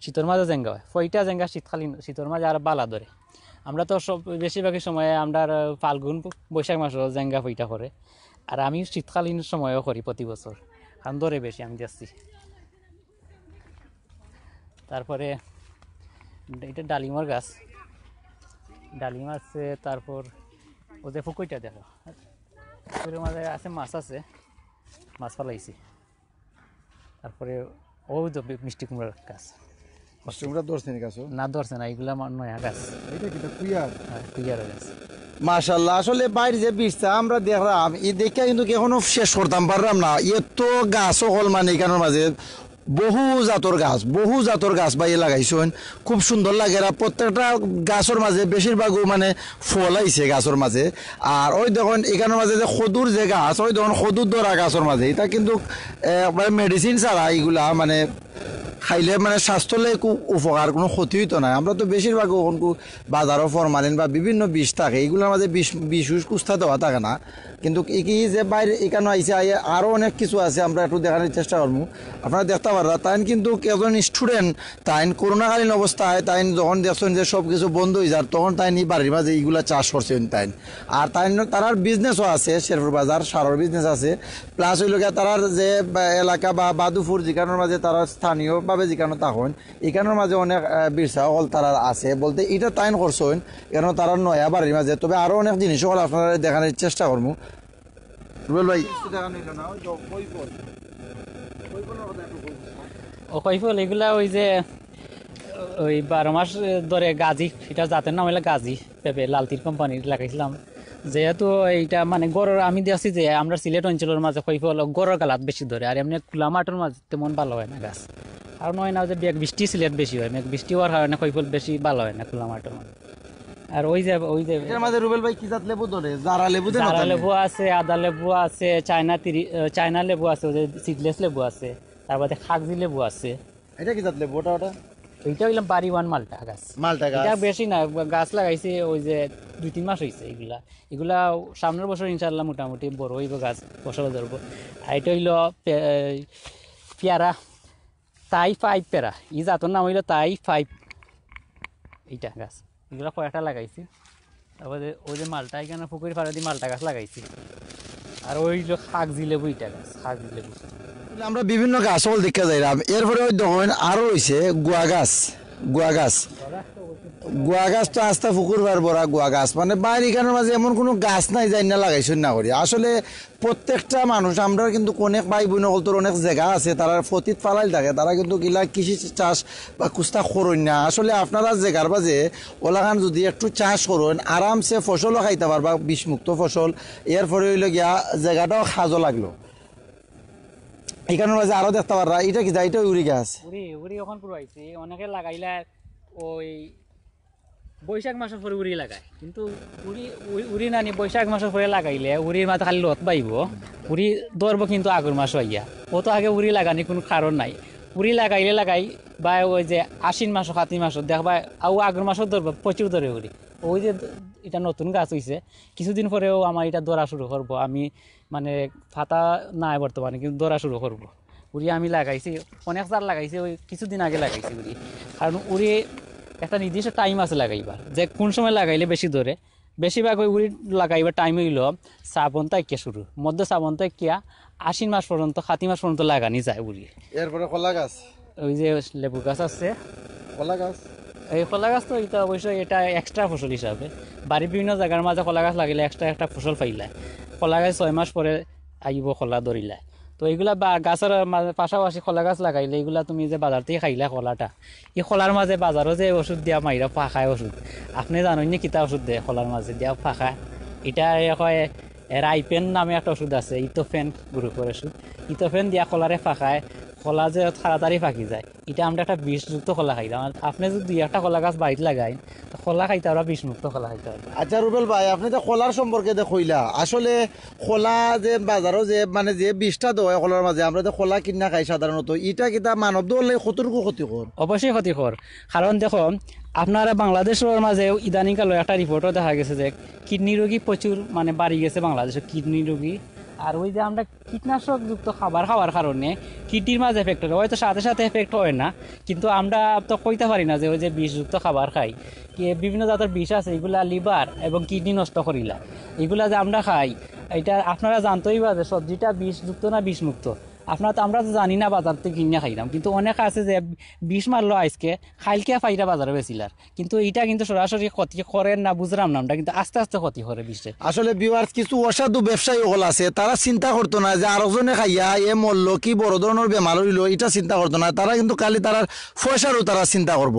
শীতর মাঝে জেঙ্গা হয়। ফইটা জেঙ্গা শীতকালীন শীতর মাঝে আর বালা ধরে। আমরা তো সব বেশিরভাগই সময়ে আমরা ফাল্গুন বৈশাখ মাসও জেঙ্গা ফইটা করে। আর আমি শীতকালীন সময়ও করি প্রতি বছর। কারণ দরে বেশি আমি যাচ্ছি। তারপরে এটা ডালিমার গাছ। ডালিম আছে, তারপর ওদের পুকুরটা দেখো। পুকুরের মাঝে আছে, মাছ আছে। মাছ ফলাইছি। তারপরে ও মিষ্টি কুমড়ার গাছ। ধরছেন গাছও না ধরছে না এগুলা নয়া গাছ এটা কি কুইয়ার কুইয়ার গাছ মাশাল্লাহ আসলে বাইরে যে বীজটা আমরা দেখলাম এই দেখে কিন্তু এখনও শেষ করতাম পারলাম না। গাছও হল মানে এখানের মাঝে। বহু জাতর গাছ বহু জাতর গাছ বাইয়ে লাগাইছেন। খুব সুন্দর লাগে আর প্রত্যেকটা গাছের মাঝে বেশিরভাগও মানে ফল আইছে গাছের মাঝে। আর ওই দেখুন এখানের মাঝে যে সদুর যে গাছ ওই দেখুন সদুর ধরা গাছের মাঝে। এটা কিন্তু মেডিসিন ছাড়া এইগুলা মানে খাইলে মানে স্বাস্থ্যলে উপকার, কোনো ক্ষতি হইতো না আমরা তো বেশিরভাগ বাজারও ফরমালিন বা বিভিন্ন বিষ থাকে এইগুলোর মাঝে বিষ বিষ কুস্তা দেওয়া থাকে না। কিন্তু কি যে বাইরে এখানে আইসে আইয়ে আরও অনেক কিছু আছে, আমরা একটু দেখানোর চেষ্টা করব। আপনারা দেখতে পাররা তাই কিন্তু একজন স্টুডেন্ট তাই করোনাকালীন অবস্থায় তাই যখন দেখছেন যে সব কিছু বন্ধ হয়ে যায় তখন তাই এই বাড়ির মাঝে এইগুলা চাষ করছেন তাই আর তাই তারার বিজনেসও আছে, শেরপুর বাজার, সারের বিজনেস আছে। প্লাস হইল তারার যে এলাকা বা বাদুপুর যেখানোর মাঝে তারা স্থানীয়ভাবে যেখানে তখন এখানের মাঝে অনেক বিরসা হল তারা আছে বলতে এটা তাইন করছেন, কেন তারা নয়া বাড়ির মাঝে। তবে আরও অনেক জিনিস হল আপনারা দেখানোর চেষ্টা করব। রুবেল ভাই। ও কইফল এগুলা ওই যে, ওই বারো মাস ধরে গাজি, এটা জাতের নাম হলো গাজি, পেঁপে, লালতির কোম্পানির লাগাইছিলাম যেহেতু এইটা মানে গড়ের আমি দেখছি যে আমরা সিলেট অঞ্চলের মাঝে কইফল গড়ের গালাত বেশি ধরে, আর এমনি খোলা মাঠের মাঝে তেমন ভালো হয় না গাছ। আর নয় না যে বৃষ্টি সিলেট বেশি হয় মেঘ বৃষ্টি হওয়ার কারণে কইফল বেশি ভালো হয় না খোলা মাঠের মাঝে। আর ওই যে ওই যে এটার মাঝে রুবেল ভাই কি জাত লেবু ধরে? জারা লেবু দেন চারা লেবু আছে আদা লেবু আছে চায়না তিরি চায়না লেবু আছে ওই যে সিডলেস লেবু আছে। তারপরে খাগজি লেবু আছে। এটা কি জাত লেবু? ওটা ওটা? এইটা হইলাম বাড়ি ওয়ান মালটা গাছ। মালটা এটা গাছ বেশি না গাছ লাগাইছে ওই যে দুই তিন মাস হয়েছে এগুলা। এগুলা সামনের বছর ইনশাল্লাহ মোটামুটি বড় হইব গাছ ফসল ধরবো। আর এটা হইল পেয়ারা তাই ফাইভ পেয়ারা। ই জাতর নাম হইল তাই ফাইভ এইটা গাছ। এগুলা কয়েকটা লাগাইছি। তারপরে ওই যে মালটা এখানে পুকুরি ফাড়ে দিয়ে মালটা গাছ লাগাইছি। আর ওই যে শাক জিলেবু এটা গাছ, শাক জিলেবু। আমরা বিভিন্ন গাছ হল দেখা যাই এরপরে ওই দেখুন আরও হয়েছে গুয়া গাছ। গুয়া গাছ গুয়া গাছ তো আস্তা পুকুর বার বড়া গুয়া গাছ মানে বাইরে এখানের মাঝে এমন কোনো গাছ নাই যাই না লাগাইছেন না করি। আসলে প্রত্যেকটা মানুষ আমরা কিন্তু অনেক ভাই বোন তোর অনেক জায়গা আছে, তারা ফতিত ফালাই থাকে, তারা কিন্তু গিলা কৃষি চাষ বা কুস্তা করুন না। আসলে আপনারা জায়গার বাজে ওলাখান যদি একটু চাষ করুন, আরামসে ফসলও খাইতে পারবা, বিষমুক্ত ফসল। এর ফলে হইল গিয়া জায়গাটাও সাজো লাগল। এখানের মাঝে আরও দেখতে পাররা এটা কি? এটা উড়ি গাছ উড়ি উড়ি এখন পুরাইছি অনেকে লাগাইলে ওই বৈশাখ মাসের পরে উড়ি লাগায়। কিন্তু উড়ি উড়ি- নানি বৈশাখ মাসের পরে লাগাইলে উড়ির মাথা খালি লত পাইব উড়ি ধরবো কিন্তু আগের মাস হইয়া। ও তো আগে উড়ি লাগানি কোনো কারণ নাই। উড়ি লাগাইলে লাগাই বা ওই যে আশ্বিন মাস কাতি মাস দেখবা আও আগের মাসও ধরবো, প্রচুর ধরে উড়ি ওই যে এটা নতুন গাছ হইছে। কিছুদিন পরেও আমার এটা ধরা শুরু করব। আমি মানে ফাতা নাই বর্তমানে কিন্তু ধরা শুরু করব। উড়ি আমি লাগাইছি অনেক চার লাগাইছি ওই কিছুদিন আগে লাগাইছি উড়ি। কারণ উড়ি একটা নির্দিষ্ট টাইম আছে লাগাইবার যে কোন সময় লাগাইলে বেশি ধরে বেশিরভাগ ওই উড়ি লাগাইবার টাইম হইল শ্রাবণ তাইকে শুরু মধ্য শ্রাবণ তাইকিয়া আশ্বিন মাস পর্যন্ত খাতি মাস পর্যন্ত লাগানি যায় উড়ি। এরপরে কলা গাছ? ওই যে লেবু গাছ আছে। কলা গাছ? এই কলা গাছ তো এটা অবশ্যই এটা এক্সট্রা ফসল হিসাবে। বাড়ির বিভিন্ন জায়গার মাঝে কলা গাছ লাগিলে এক্সট্রা একটা ফসল পাইলায় কলা গাছ ছয় মাস পরে আইব কলা ধরিলায় তো এইগুলা বা গাছের মাঝে পাশাপাশি কলা গাছ লাগাইলে এইগুলা তুমি যে বাজার থেকে খাইলা কলাটা, এই কলার মাঝে বাজারও যে ওষুধ দিয়া মাইরা ফাঁকায় ওষুধ আপনি জানেন নি কিতা ওষুধ দেয় কলার মাঝে দিয়া ফাঁকা এটা কয় রাইপেন নামে একটা ওষুধ আছে, ইটোফেন গ্রুপের ওষুধ ইটোফেন দিয়া কলারে ফাঁকায় কলা যে তাড়াতাড়ি ফাঁকি যায় এটা আমরা একটা বিষযুক্ত কলা খাই আর আপনি যদি দুই একটা কলা গাছ বাড়িতে লাগাই তো কলা খাইতে আমরা বিষমুক্ত কলা খাইতে পারব আচ্ছা রুবেল ভাই আপনি যে কলার সম্পর্কে যে কইলা আসলে কলা যে বাজারও যে মানে যে বিষটা দেওয়া কলার মাঝে আমরা যে কলা কিনা খাই সাধারণত ইটা কিতা মানব দলে কতটুকু ক্ষতিকর? অবশ্যই ক্ষতিকর। কারণ দেখো আপনারা বাংলাদেশের মাঝে ইদানিংকালে একটা রিপোর্টও দেখা গেছে যে কিডনি রোগী প্রচুর মানে বাড়ি গেছে বাংলাদেশে কিডনি রোগী আর ওই যে আমরা কীটনাশক যুক্ত খাবার খাওয়ার কারণে কিডনির মাঝে এফেক্ট হয়, হয়তো সাথে সাথে এফেক্ট হয় না, কিন্তু আমরা তো কইতে পারি না যে ওই যে বিষযুক্ত খাবার খাই। বিভিন্ন জাতের বিষ আছে, এগুলা লিভার এবং কিডনি নষ্ট করিলা। এগুলা যে আমরা খাই, এটা আপনারা জানতেই বা যে সবজিটা বিষযুক্ত না বিষমুক্ত। আপনারা তো আমরা তো জানি না বাজার থেকে কিনে খাইলাম। কিন্তু অনেক আছে যে বিষ মারলো আজকে, খাইলকে ফাইরা বাজারে বেছিলার কিন্তু এটা কিন্তু সরাসরি ক্ষতি করেন না, বুঝলাম না আমরা, কিন্তু আস্তে আস্তে ক্ষতি করে বিষে। আসলে ভিউয়ার্স কিছু অসাধু ব্যবসায়ী হল আছে, তারা চিন্তা করতো না যে আরেকজনে খাইয়া এ মরল, কি বড় ধরনের বেমার হইল, এটা চিন্তা করতো না। তারা কিন্তু কালি তারা পয়সারও তারা চিন্তা করব।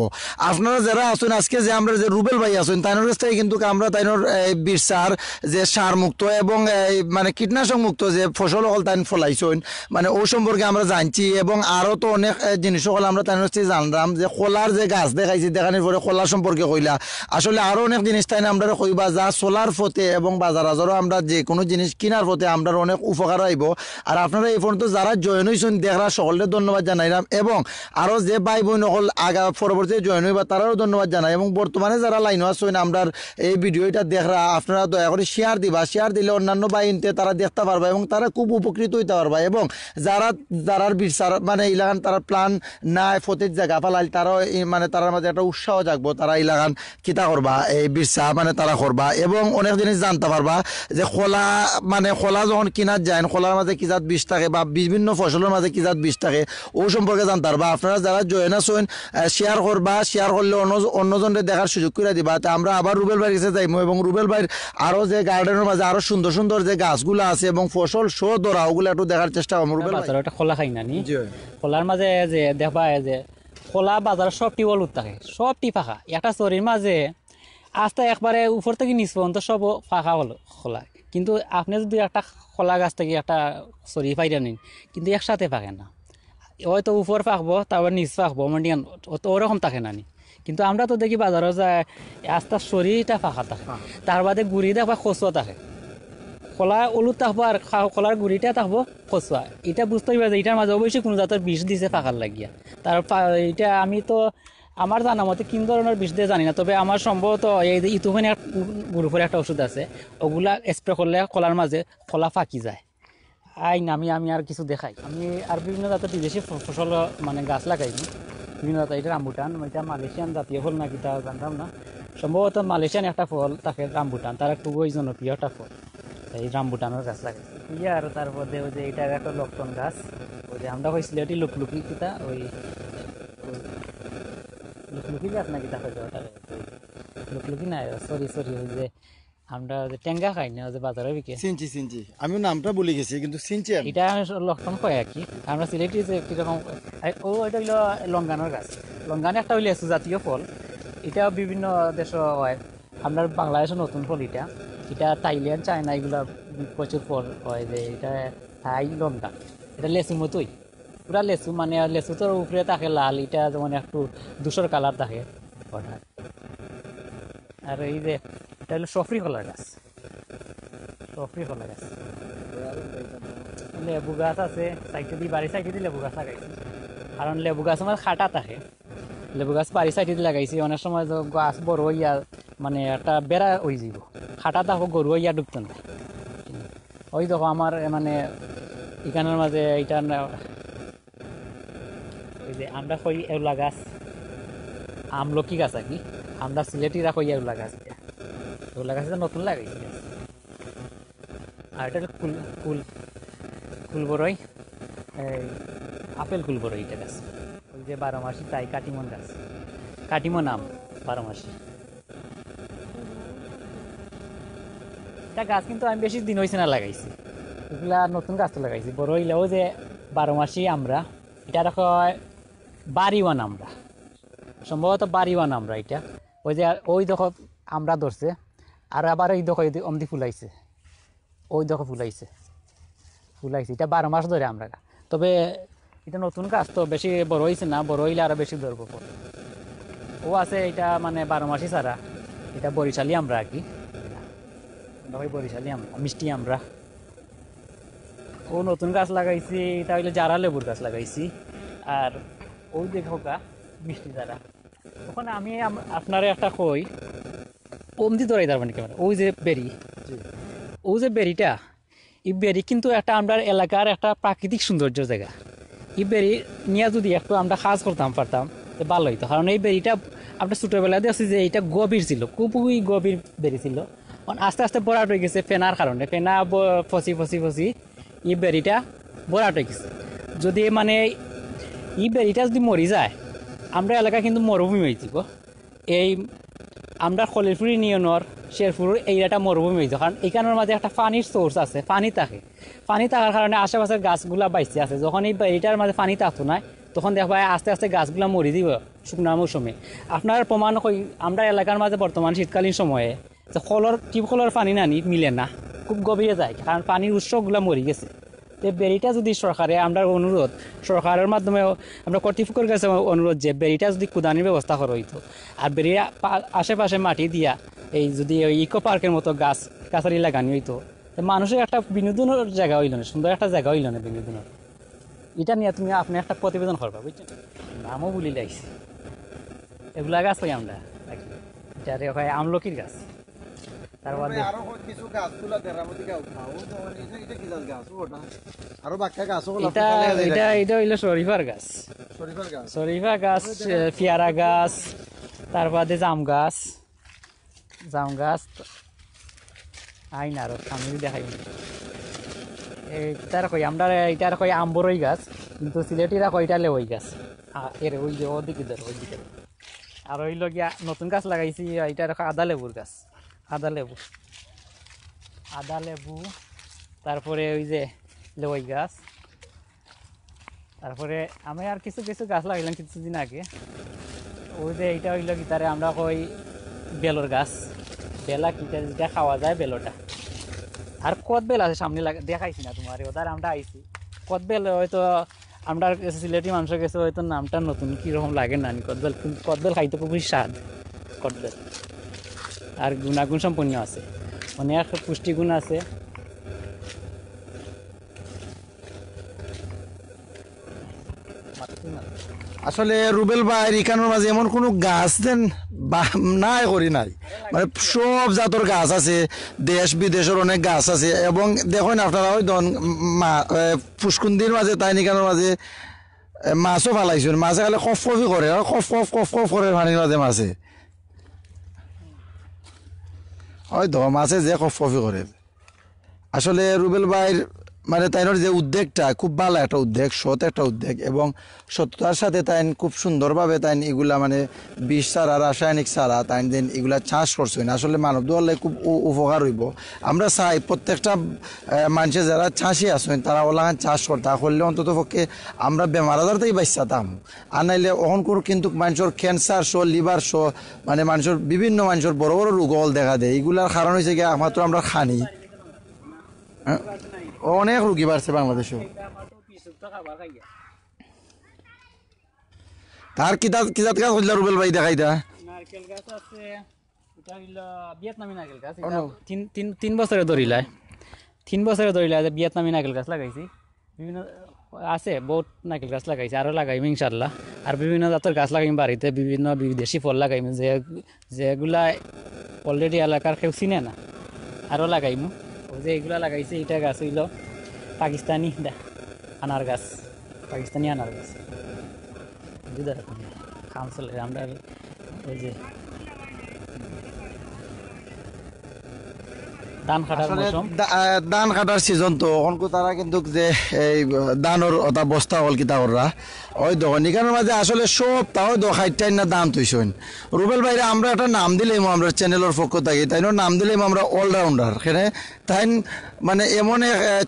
আপনারা যারা আছেন আজকে যে আমরা যে রুবেল ভাই আছেন, তাইনের কাছ থেকে কিন্তু আমরা তাইনের বিষ সার, যে সার মুক্ত এবং মানে কীটনাশক মুক্ত যে ফসল হল তাই ফলাইছেন। মানে ও সম্পর্কে আমরা জানছি এবং আরও তো অনেক জিনিস সকল আমরা কাছ থেকে জানলাম যে খোলার যে গাছ দেখাইছি, দেখানোর পরে খোলার সম্পর্কে কইলা। আসলে আরও অনেক জিনিস তাই আমরা কইবা যা সোলার ফতে এবং বাজার আজারও আমরা যে কোনো জিনিস কিনার ফতে আমরা অনেক উপকার আইব। আর আপনারা এই পর্যন্ত যারা জয়েন হয়েছেন দেখরা সকলে ধন্যবাদ জানাইলাম এবং আরও যে ভাই বোন সকল আগা পরবর্তী জয়েন হইবা, তারাও ধন্যবাদ জানাই এবং বর্তমানে যারা লাইন আছেন আমরা এই ভিডিওটা দেখরা, আপনারা দয়া করে শেয়ার দিবা। শেয়ার দিলে অন্যান্য বাইনতে তারা দেখতে পারবা এবং তারা খুব উপকৃত হইতে পারবা এবং যারা যারা বিচার মানে ইলাকান তারা প্ল্যান নাই, ফতের জায়গা পালাইল তারাও এই মানে তার মাঝে একটা উৎসাহ জাগবো, তারা ইলাকান কিতা করবা, এই বিরসা মানে তারা করবা। এবং অনেক জিনিস জানতে পারবা যে খোলা মানে খোলা যখন কিনার যায়, খোলার মাঝে কি জাত বিষ থাকে বা বিভিন্ন ফসলের মাঝে কি জাত বিষ থাকে, ও সম্পর্কে জানতে পারবা। আপনারা যারা জয়েন আছেন শেয়ার করবা শেয়ার করলে অন্য অন্যজনের দেখার সুযোগ করে দিবা। তা আমরা আবার রুবেল ভাইয়ের কাছে যাইমু এবং রুবেল ভাইয়ের আরও যে গার্ডেনের মাঝে আরও সুন্দর সুন্দর যে গাছগুলো আছে এবং ফসল শো ধরা ওগুলো একটু দেখার চেষ্টা করব। খোলা খাই না নি? খোলার মাঝে যে দেখবা যে খোলা বাজার সব থাকে সব টি ফাঁকা। একটা চরির মাঝে আস্তে একবারে উপর থেকে নিচ পর্যন্ত সব ফাঁকা হলো খোলা। কিন্তু আপনি যদি একটা খোলা গাছ থেকে একটা চরি পাইরা নিন কিন্তু একসাথে ফাঁকে না। হয়তো উপর ফাঁকবো তারপর নিচ ফাঁকবো মানে ওরকম থাকে না নি। কিন্তু আমরা তো দেখি বাজারে যায় আস্তে শরীরটা ফাঁকা থাকে তার বাদে গুড়ি দেখবা খসুয়া থাকে। খোলা ওলু থাকব আর খোলার গুড়িটা থাকব খসুয়া এটা বুঝতে পারবে যে এটার মাঝে অবশ্যই কোনো জাতের বিষ দিছে ফাঁকার লাগিয়া। তার এটা আমি তো আমার জানা মতে কোন ধরনের বিষ দিয়ে জানি না, তবে আমার সম্ভবত এই যে ইতুখানি গ্রুপের একটা ওষুধ আছে ওগুলা স্প্রে করলে খোলার মাঝে কলা ফাঁকি যায়। আইন আমি আমি আর কিছু দেখাই। আমি আর বিভিন্ন জাতের বিদেশি ফসল মানে গাছ লাগাইছি। বিভিন্ন জাতের এটা রামবুটান এটা মালয়েশিয়ান জাতীয় ফল নাকি তা জানতাম না। সম্ভবত মালয়েশিয়ান একটা ফল তাকে রামবুটান তার ওই জনপ্রিয় একটা ফল। এই রামবুটানের গাছ লাগাইছি ইয়ে আর তারপর দিয়ে ওই যে এটা একটা লক্ষণ গাছ। ওই যে আমরা হয়েছিল এটি লুকলুকি কিতা ওই লুকলুকি গাছ নাকি তাকে লুকলুকি না সরি সরি ওই যে আমরা যে টেঙ্গা খাই না ওই যে বাজারে বিকে চিনছি চিনছি আমি নামটা বলে গেছি কিন্তু আমি। এটা লক্ষণ কয় আর কি। আমরা সিলেটি যে কীরকম ও এটা হইল লঙ্গানোর গাছ। লঙ্গানে একটা হইলে জাতীয় ফল। এটা বিভিন্ন দেশ হয়। আপনার বাংলাদেশের নতুন ফল এটা। এটা থাইল্যান্ড চায়না এগুলা প্রচুর ফল হয় যে এটা থাই লঙ্গান এটা লেচুর মতোই। পুরা লেচু মানে লেচু তোর উপরে থাকে লাল, এটা যেমন একটু ধূসর কালার থাকে। ওটা আর এই যে, এটা হলো সফরি কলার গাছ। সফরি কলা গাছ। লেবু গাছ আছে, সাইডে দিয়ে বাড়ি সাইডে দিয়ে লেবু গাছ লাগাইছি। কারণ লেবু গাছ আমার খাটা থাকে। লেবু গাছ বাড়ি সাইডে দিয়ে লাগাইছি, অনেক সময় তো গাছ বড় হইয়া মানে একটা বেড়া হয়ে যাব খাটা থাকো গরু ঢুকতো না ওই দেখো আমার মানে এখানের মাঝে এইটা ওই যে আমরা কই এগুলা গাছ, আমলকি গাছ আর কি, আমরা সিলেটিরা কই এগুলা গাছ। এগুলা গাছ নতুন লাগাইছি। আর এটা কুল কুল, কুলবরই, এই আপেল কুলবরই এটা গাছ ওই যে বারো মাসি তাই কাটিমন গাছ কাটিমন আম, বারো মাসি এটা গাছ কিন্তু আমি বেশি দিন হয়েছে না লাগাইছি। এগুলা নতুন গাছ তো লাগাইছি। বড় হইলেও যে বারো মাসি আমরা, এটা দেখো বাড়িওয়ান আমরা। সম্ভবত বাড়িওয়ান আমরা এটা। ওই যে ওই দেখো আমরা ধরছে, আর আবার ওই দেখো অমদি ফুলাইছে। ওই দেখো ফুলাইছে। ফুলাইছে। এটা বারো মাস ধরে আমরা। তবে এটা নতুন গাছ তো বেশি বড় হয়েছে না, বড় হইলে আরও বেশি ধরবো। ও আছে এটা মানে বারো মাসই ছাড়া। এটা বরিশালি আমরা আর কি আমরা ওই বরিশালি আমরা মিষ্টি আমরা ও নতুন গাছ লাগাইছি এটা হইলে জারা লেবুর গাছ লাগাইছি। আর ওই দেখো গা মিষ্টি জারা। ওখানে আমি আপনারে একটা কই ওমদি ধরাই তার মানে ক্যামেরা ওই যে বেরি। ও যে বেরিটা এই বেরি কিন্তু একটা আমরা এলাকার একটা প্রাকৃতিক সৌন্দর্য জায়গা। এই বেরি নিয়ে যদি একটু আমরা কাজ করতাম পারতাম তো ভালো হইতো। কারণ এই বেরিটা আমরা ছোটোবেলায় দেখছি যে এটা গভীর ছিল খুবই গভীর বেরি ছিল। আস্তে আস্তে বরাট হয়ে গেছে ফেনার কারণে। ফেনা ফসি ফসি ফসি এই বেরিটা বরাট হয়ে গেছে। যদি মানে ই বেরিটা যদি মরি যায়, আমরা এলাকা কিন্তু মরুভূমি হয়ে যাব। এই আমরা খলিলপুর ইউনিয়নের শেরপুর এইটা মরুভূমি হয়েছে কারণ এখানের মাঝে একটা পানির সোর্স আছে, পানি থাকে। পানি থাকার কারণে আশেপাশের গাছগুলা বাইসে আছে। যখন এই এইটার মাঝে পানি থাকতো না, তখন দেখবা আস্তে আস্তে গাছগুলা মরি দিব শুকনা মৌসুমে। আপনার প্রমাণ আমরা এলাকার মাঝে বর্তমান শীতকালীন সময়ে যে কলর টিউবকলের পানি নানি, মিলে না। খুব গভীরে যায় কারণ পানির উৎসগুলা মরি গেছে। তো বেরিটা যদি সরকারে আমরা অনুরোধ সরকারের মাধ্যমে আমরা কর্তৃপক্ষের কাছে অনুরোধ যে বেরিটা যদি কুদানির ব্যবস্থা করা হইতো আর বেরির আশেপাশে মাটি দিয়া, এই যদি ওই ইকো পার্কের মতো গাছ গাছারি লাগানি হইতো মানুষের একটা বিনোদনের জায়গা হইল না? সুন্দর একটা জায়গা হইল না বিনোদনের এটা নিয়ে তুমি আপনি একটা প্রতিবেদন করবা বুঝছেন নামও বলি লাগছে। এগুলা গাছ হই আমরা। এটা রে হয় আমলকির গাছ। শরীফার গাছ। শরীফের গাছ? শরীফা গাছ পেয়ারা গাছ তারপরে জাম গাছ। জাম গাছ আইন আরও দেখাই। কই আমরা কই আম্বরই গাছ কিন্তু সিলেটিরা কইটা লেওই গাছ। এর ওই যে ওদিকে ধর ওই আর হইল গিয়া নতুন গাছ লাগাইছি দেখো আদা লেবুর গাছ। আদা লেবু। আদা লেবু, তারপরে ওই যে লেওই গাছ। তারপরে আমি আর কিছু কিছু গাছ লাগাইলাম কিছুদিন আগে। ওই যে এইটা হইল কি, তারে আমরা কই বেলর গাছ। বেলা কিটা যেটা খাওয়া যায় বেলটা আর কত বেল আছে সামনে লাগা, দেখাইছি না তোমার, ওদার আমরা আইছি। কত বেল হয়তো আমরা সিলেটি মানুষের কাছে হয়তো নামটা নতুন, কীরকম লাগে না কদবেল কিন্তু কদবেল খাইতে খুবই স্বাদ কদবেল আর গুণাগুণ সম্পন্ন আছে। অনেক পুষ্টিগুণ আছে। আসলে রুবেল ভাই এখানোর মাঝে এমন কোনো গাছ দেন বা- নাই করি নাই। মানে সব জাতর গাছ আছে, দেশ বিদেশের অনেক গাছ আছে এবং দেখুন আপনারা ওই দন পুষ্কুন্দির মাঝে, তাই নিকানোর মাঝে মাছও ফালাইছেন। মাছে খালে কফ কফি করে কফ কফ কফ কফ করে পানির মাঝে মাছে। হয় তো মাছে যে কফ কফি করে। আসলে রুবেল ভাইয়ের মানে তাইনের যে উদ্যোগটা খুব ভালো একটা উদ্যোগ সৎ একটা উদ্যোগ এবং সত্যতার সাথে তাই খুব সুন্দরভাবে তাই এগুলা মানে বিষ সারা রাসায়নিক সারা তাই দেন এগুলা চাষ করছেন আসলে মানব দলে খুব উপকার হইব। আমরা চাই প্রত্যেকটা মানুষের যারা চাষি আছেন, তারা ওলাগান চাষ করতে। করলে অন্তত পক্ষে আমরা বেমার আজার থেকে বাঁচাতাম আর নাইলে অহন করে কিন্তু মানুষের ক্যান্সার শো লিভার শো মানে মানুষের বিভিন্ন মানুষের বড় বড় রোগ দেখা দেয়। এগুলার কারণ হয়েছে কি একমাত্র আমরা খানি। হ্যাঁ? অনেক রুগী বাড়ছে বাংলাদেশেও তার কিতাব কিতাব কাজ করলে রুবেল ভাই দেখাইতা নারকেল গাছ আছে এটা হইল ভিয়েতনামি নারকেল গাছ। তিন তিন তিন বছরে ধরিলায় তিন বছরে ধরিলায় যে ভিয়েতনামি নারকেল গাছ লাগাইছি। বিভিন্ন আছে বহুত নারকেল গাছ লাগাইছি আরও লাগাইম ইনশাল্লাহ আর বিভিন্ন জাতের গাছ লাগাইম বাড়িতে বিভিন্ন বিদেশি ফল লাগাইম। যে যেগুলা অলরেডি এলাকার কেউ চিনে না আরও লাগাইমু। ওই যে এগুলা লাগাইছি এটা গাছ হইল পাকিস্তানি আনার গাছ পাকিস্তানি আনার গাছ। দুধ কাউন্সিল আমরা ওই যে ধান কাটার মৌসুম। ধান কাটার সিজন তো অনকো তারা কিন্তু যে এই ধানের ওটা বস্তা হল কিতা কররা। ওই দোকান এখানের মাঝে আসলে সব তাও দোকাইটাই না দাম তুইছেন রুবেল ভাইরা আমরা একটা নাম দিলাম আমরা চ্যানেলের পক্ষ থেকে তাই নাম দিলাম আমরা অলরাউন্ডার এখানে তাই মানে এমন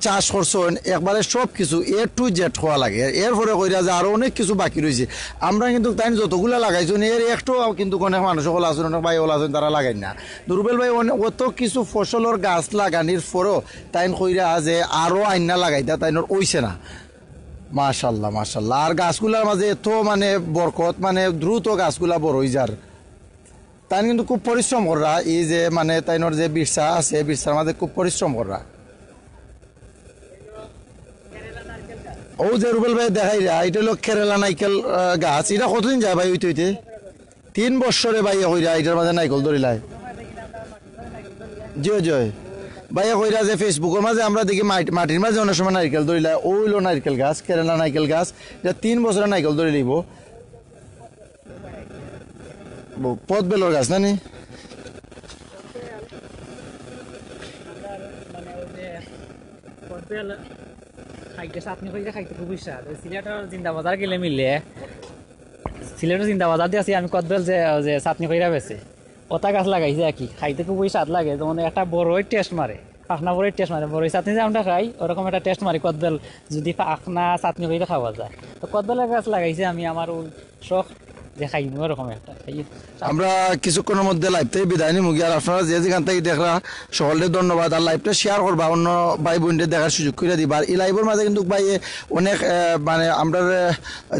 চাষ করছেন একবারে সব কিছু এ টু জেড হওয়া লাগে। এরপরে কইরা যে আরও অনেক কিছু বাকি রয়েছে আমরা কিন্তু তাই যতগুলা লাগাইছেন এর একটু কিন্তু অনেক মানুষ সকল আছেন, অনেক ভাই আছেন, তারা লাগাই না। দুর্বেল ভাই অত কিছু ফসলের গাছ লাগানির পরও তাইন কইরা যে আরও আইনা লাগাইতা, তাইনর ওইছে না। মাশাল্লাহ মাশাল্লাহ। আর গাছগুলার মাঝে এত মানে বরকত মানে দ্রুত গাছগুলা বড় হয়ে যার। তাই কিন্তু খুব পরিশ্রম করা এই যে মানে তাইনর যে বিরসা আছে বিরসার মাঝে খুব পরিশ্রম করা ও যে রুবেল ভাই দেখাই রা, এটা হলো কেরালা নাইকেল গাছ। এটা কতদিন যায় ভাই ওইতে ওইতে তিন বছরে ভাই হইরা, এটার মাঝে নাইকল ধরিলাই জয় জয়। ভাইয়া কইরা যে ফেসবুকের মাঝে আমরা দেখি মাটি- মাটির মাঝে অনেক সময় নারকেল ধরিলা, ওইলো নারকেল গাছ, কেরালা নারকেল গাছ তিন বছরের নারকেল ধরে লিব পথ বেলর গাছ না নি কদবেল খাইতে আছি, আমি যে চাটনি কইরা বেছে ওটা গাছ লাগাইছে আর কি। খাইতে খুবই স্বাদ লাগে যেমন একটা বড়ই টেস্ট মারে। পাখনা বড়ই টেস্ট মারে, বড়ই চাটনি যে আমরা খাই, ওরকম একটা টেস্ট মারি কদবেল। যদি পাখনা চাটনি করে খাওয়া যায়। তো কদবেলের গাছ লাগাইছে আমি, আমার ওই শখ। যে খাই ওরকম একটা। আমরা কিছুক্ষণের মধ্যে লাইভ থেকে বিদায় নিমু। আর আপনারা যে যেখান থেকে দেখরা সকলকে ধন্যবাদ। আর লাইভটা শেয়ার করবা অন্য ভাই বোনদের দেখার সুযোগ করে দিবা। আর এই লাইভের মাঝে কিন্তু ভাই অনেক মানে আমরা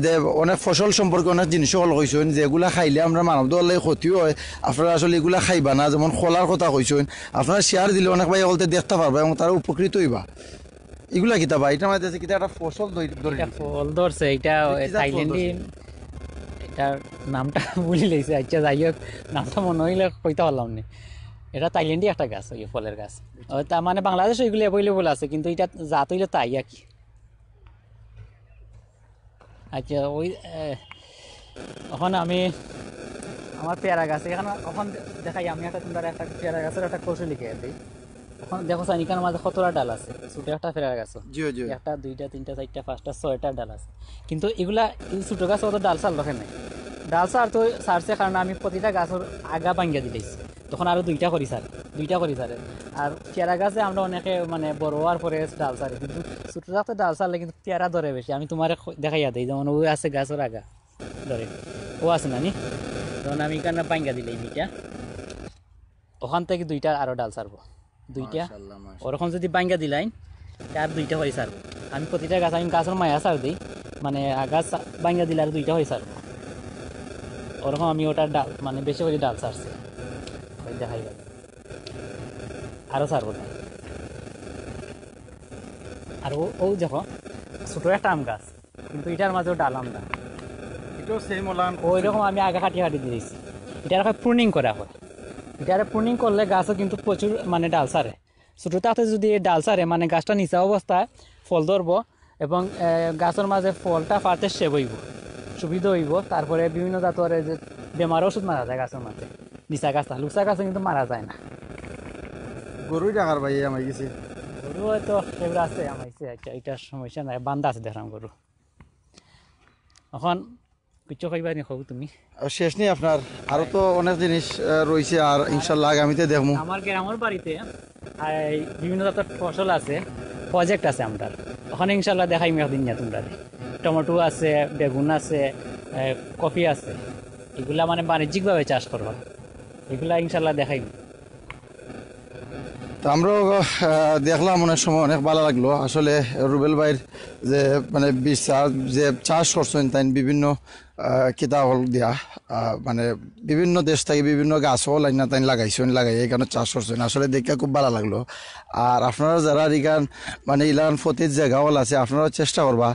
যে অনেক ফসল সম্পর্কে অনেক জিনিস সকল কইছেন যেগুলা খাইলে আমরা মানব দলে ক্ষতি হয়। আপনারা আসলে এগুলা খাইবা না যেমন খোলার কথা কইছেন। আপনারা শেয়ার দিলে অনেক ভাই সকলতে দেখতে পারবা এবং তারা উপকৃত হইবা। এগুলা কিতা ভাই? এটা মাঝে কিতা? একটা ফসল ধরে ফল ধরছে এটা থাইল্যান্ডি এটার নামটা (laughs) ভুলি লাইছে আচ্ছা যাই হোক, নামটা মনে হইলে কইতে পারলাম না? এটা থাইল্যান্ডি একটা গাছ ওই ফলের গাছ। তার মানে বাংলাদেশ ওইগুলো অ্যাভেলেবল আছে, কিন্তু এটা জাত হইলে তাই আর কি? আচ্ছা ওই এখন আমি আমার পেয়ারা গাছ এখানে এখন দেখাই, আমি একটা তোমরা একটা পেয়ারা গাছের একটা কৌশল লিখে দিই দেখো সাইনিকার মাঝে কতটা ডাল আছে? ছোটো একটা পেয়ারা গাছ। একটা দুইটা তিনটা চারটা পাঁচটা ছয়টা ডাল আছে। কিন্তু এগুলা এই ছোটো গাছ অত ডাল সার রাখে নাই। ডাল সার তো সারছে কারণ আমি প্রতিটা গাছের আগা ভাঙ্গিয়া দিলেছি তখন আরও দুইটা করি স্যার দুইটা করি স্যার। আর পেয়ারা গাছে আমরা অনেকে মানে বড় হওয়ার পরে ডাল সারি কিন্তু ছোটো গাছে ডাল সারলে কিন্তু পেয়ারা ধরে বেশি। আমি তোমার দেখাইয়া দিই যেমন ওই আছে গাছের আগা ধরে। ও আছে নানি তখন আমি এখানে ভাঙ্গা দিলে দুইটা। ওখান থেকে দুইটা আরও ডাল সারবো দুইটা। ওরকম যদি বাঙ্গা দিলাইন আর দুইটা হয়ে সার আমি প্রতিটা গাছ আমি গাছের মায়া সার দিই। মানে গাছ বাঙ্গা দিলে আর দুইটা হয়ে সার ওরকম আমি ওটা ডাল মানে বেশি করে ডাল সারছি দেখাই গেল। আরও সারবো না। আর ও দেখো ছোটো একটা আম গাছ কিন্তু এটার মাঝেও ডাল আম না। এটাও সেম ওই রকম আমি আগে কাটি কাটি দিয়েছি এটার প্রুনিং করা হয়। এটারে প্রুনিং করলে গাছও কিন্তু প্রচুর মানে ডাল সারে। ছোটো তাতে যদি এই ডাল সারে মানে গাছটা নিচা অবস্থায় ফল ধরবো এবং গাছের মাঝে ফলটা ফাটে সেব হইব সুবিধা হইব। তারপরে বিভিন্ন জাতের যে বেমার ওষুধ মারা যায় গাছের মাঝে। নিচা গাছটা লুচা গাছে কিন্তু মারা যায় না। গরু ডাকার ভাই আমার গেছে। গরু হয়তো এগুলো আছে আচ্ছা এটার সমস্যা নাই বান্ধা আছে দেখলাম গরু। এখন কিছু কইবার নি খবর তুমি? আর শেষ নেই আপনার। আরও তো অনেক জিনিস রয়েছে আর ইনশাল্লাহ আগামীতে দেখব। আমার গ্রামের বাড়িতে বিভিন্ন জাতের ফসল আছে প্রজেক্ট আছে আমরা ওখানে ইনশাল্লাহ দেখাই একদিন না তোমরা। টমেটো আছে বেগুন আছে কফি আছে। এগুলা মানে বাণিজ্যিকভাবে চাষ করবা। এগুলা ইনশাল্লাহ দেখাই তো আমরাও দেখলাম অনেক সময় অনেক ভালো লাগল। আসলে রুবেল ভাইয়ের যে মানে বিশ্বাস যে চাষ করছেন তাই বিভিন্ন কিতাব হল দিয়া মানে বিভিন্ন দেশ থেকে বিভিন্ন গাছও লাইন তাই লাগাইছেন লাগাই এখানে চাষ করছেন। আসলে দেখে খুব ভালো লাগল। আর আপনারা যারা এখান মানে ইলান ফতির জায়গা হল আছে আপনারা চেষ্টা করবা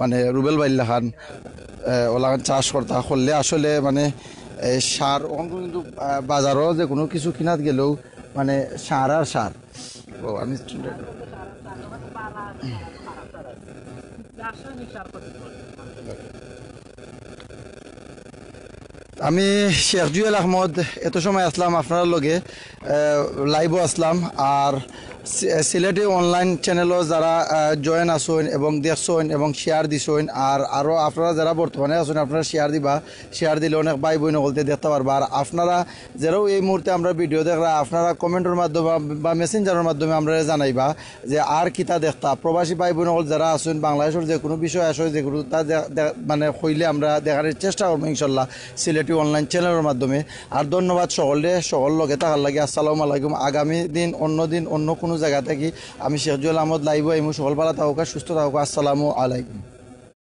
মানে রুবেল ভাই লাখান ওলাখান চাষ করতা করলে আসলে মানে সার কিন্তু বাজারও যে কোনো কিছু কিনাত গেলেও মানে সার আর সার। ও, আমি আমি শেখ জুয়েল আহমদ, এত সময় আসলাম আপনার লগে লাইভও আসলাম, আর সিলেটি অনলাইন চ্যানেলও যারা জয়েন আসুন এবং দেখছেন এবং শেয়ার দিছেন আর আরও আপনারা যারা বর্তমানে আছেন আপনারা শেয়ার দিবা। শেয়ার দিলে অনেক ভাই বোন বলতে দেখতে পারবা। আর আপনারা যারাও এই মুহূর্তে আমরা ভিডিও দেখরা, আপনারা কমেন্টের মাধ্যমে বা মেসেঞ্জারের মাধ্যমে আমরা জানাইবা যে আর কিতা দেখতা। প্রবাসী ভাই বোন যারা আছেন বাংলাদেশের যে কোনো বিষয় আসে যে কোনো তা মানে হইলে আমরা দেখার চেষ্টা করব ইনশাল্লাহ সিলেটি অনলাইন চ্যানেলের মাধ্যমে। আর ধন্যবাদ সকলে সকল লগে থাকার লাগে। আসসালামু আলাইকুম। আগামী দিন, অন্য দিন, অন্য কোনো জায়গা থেকে, আমি শেখ জুয়েল আহমদ লাইব এই সকল ভালো থাকুক সুস্থ থাকুক, আসসালামু আলাইকুম।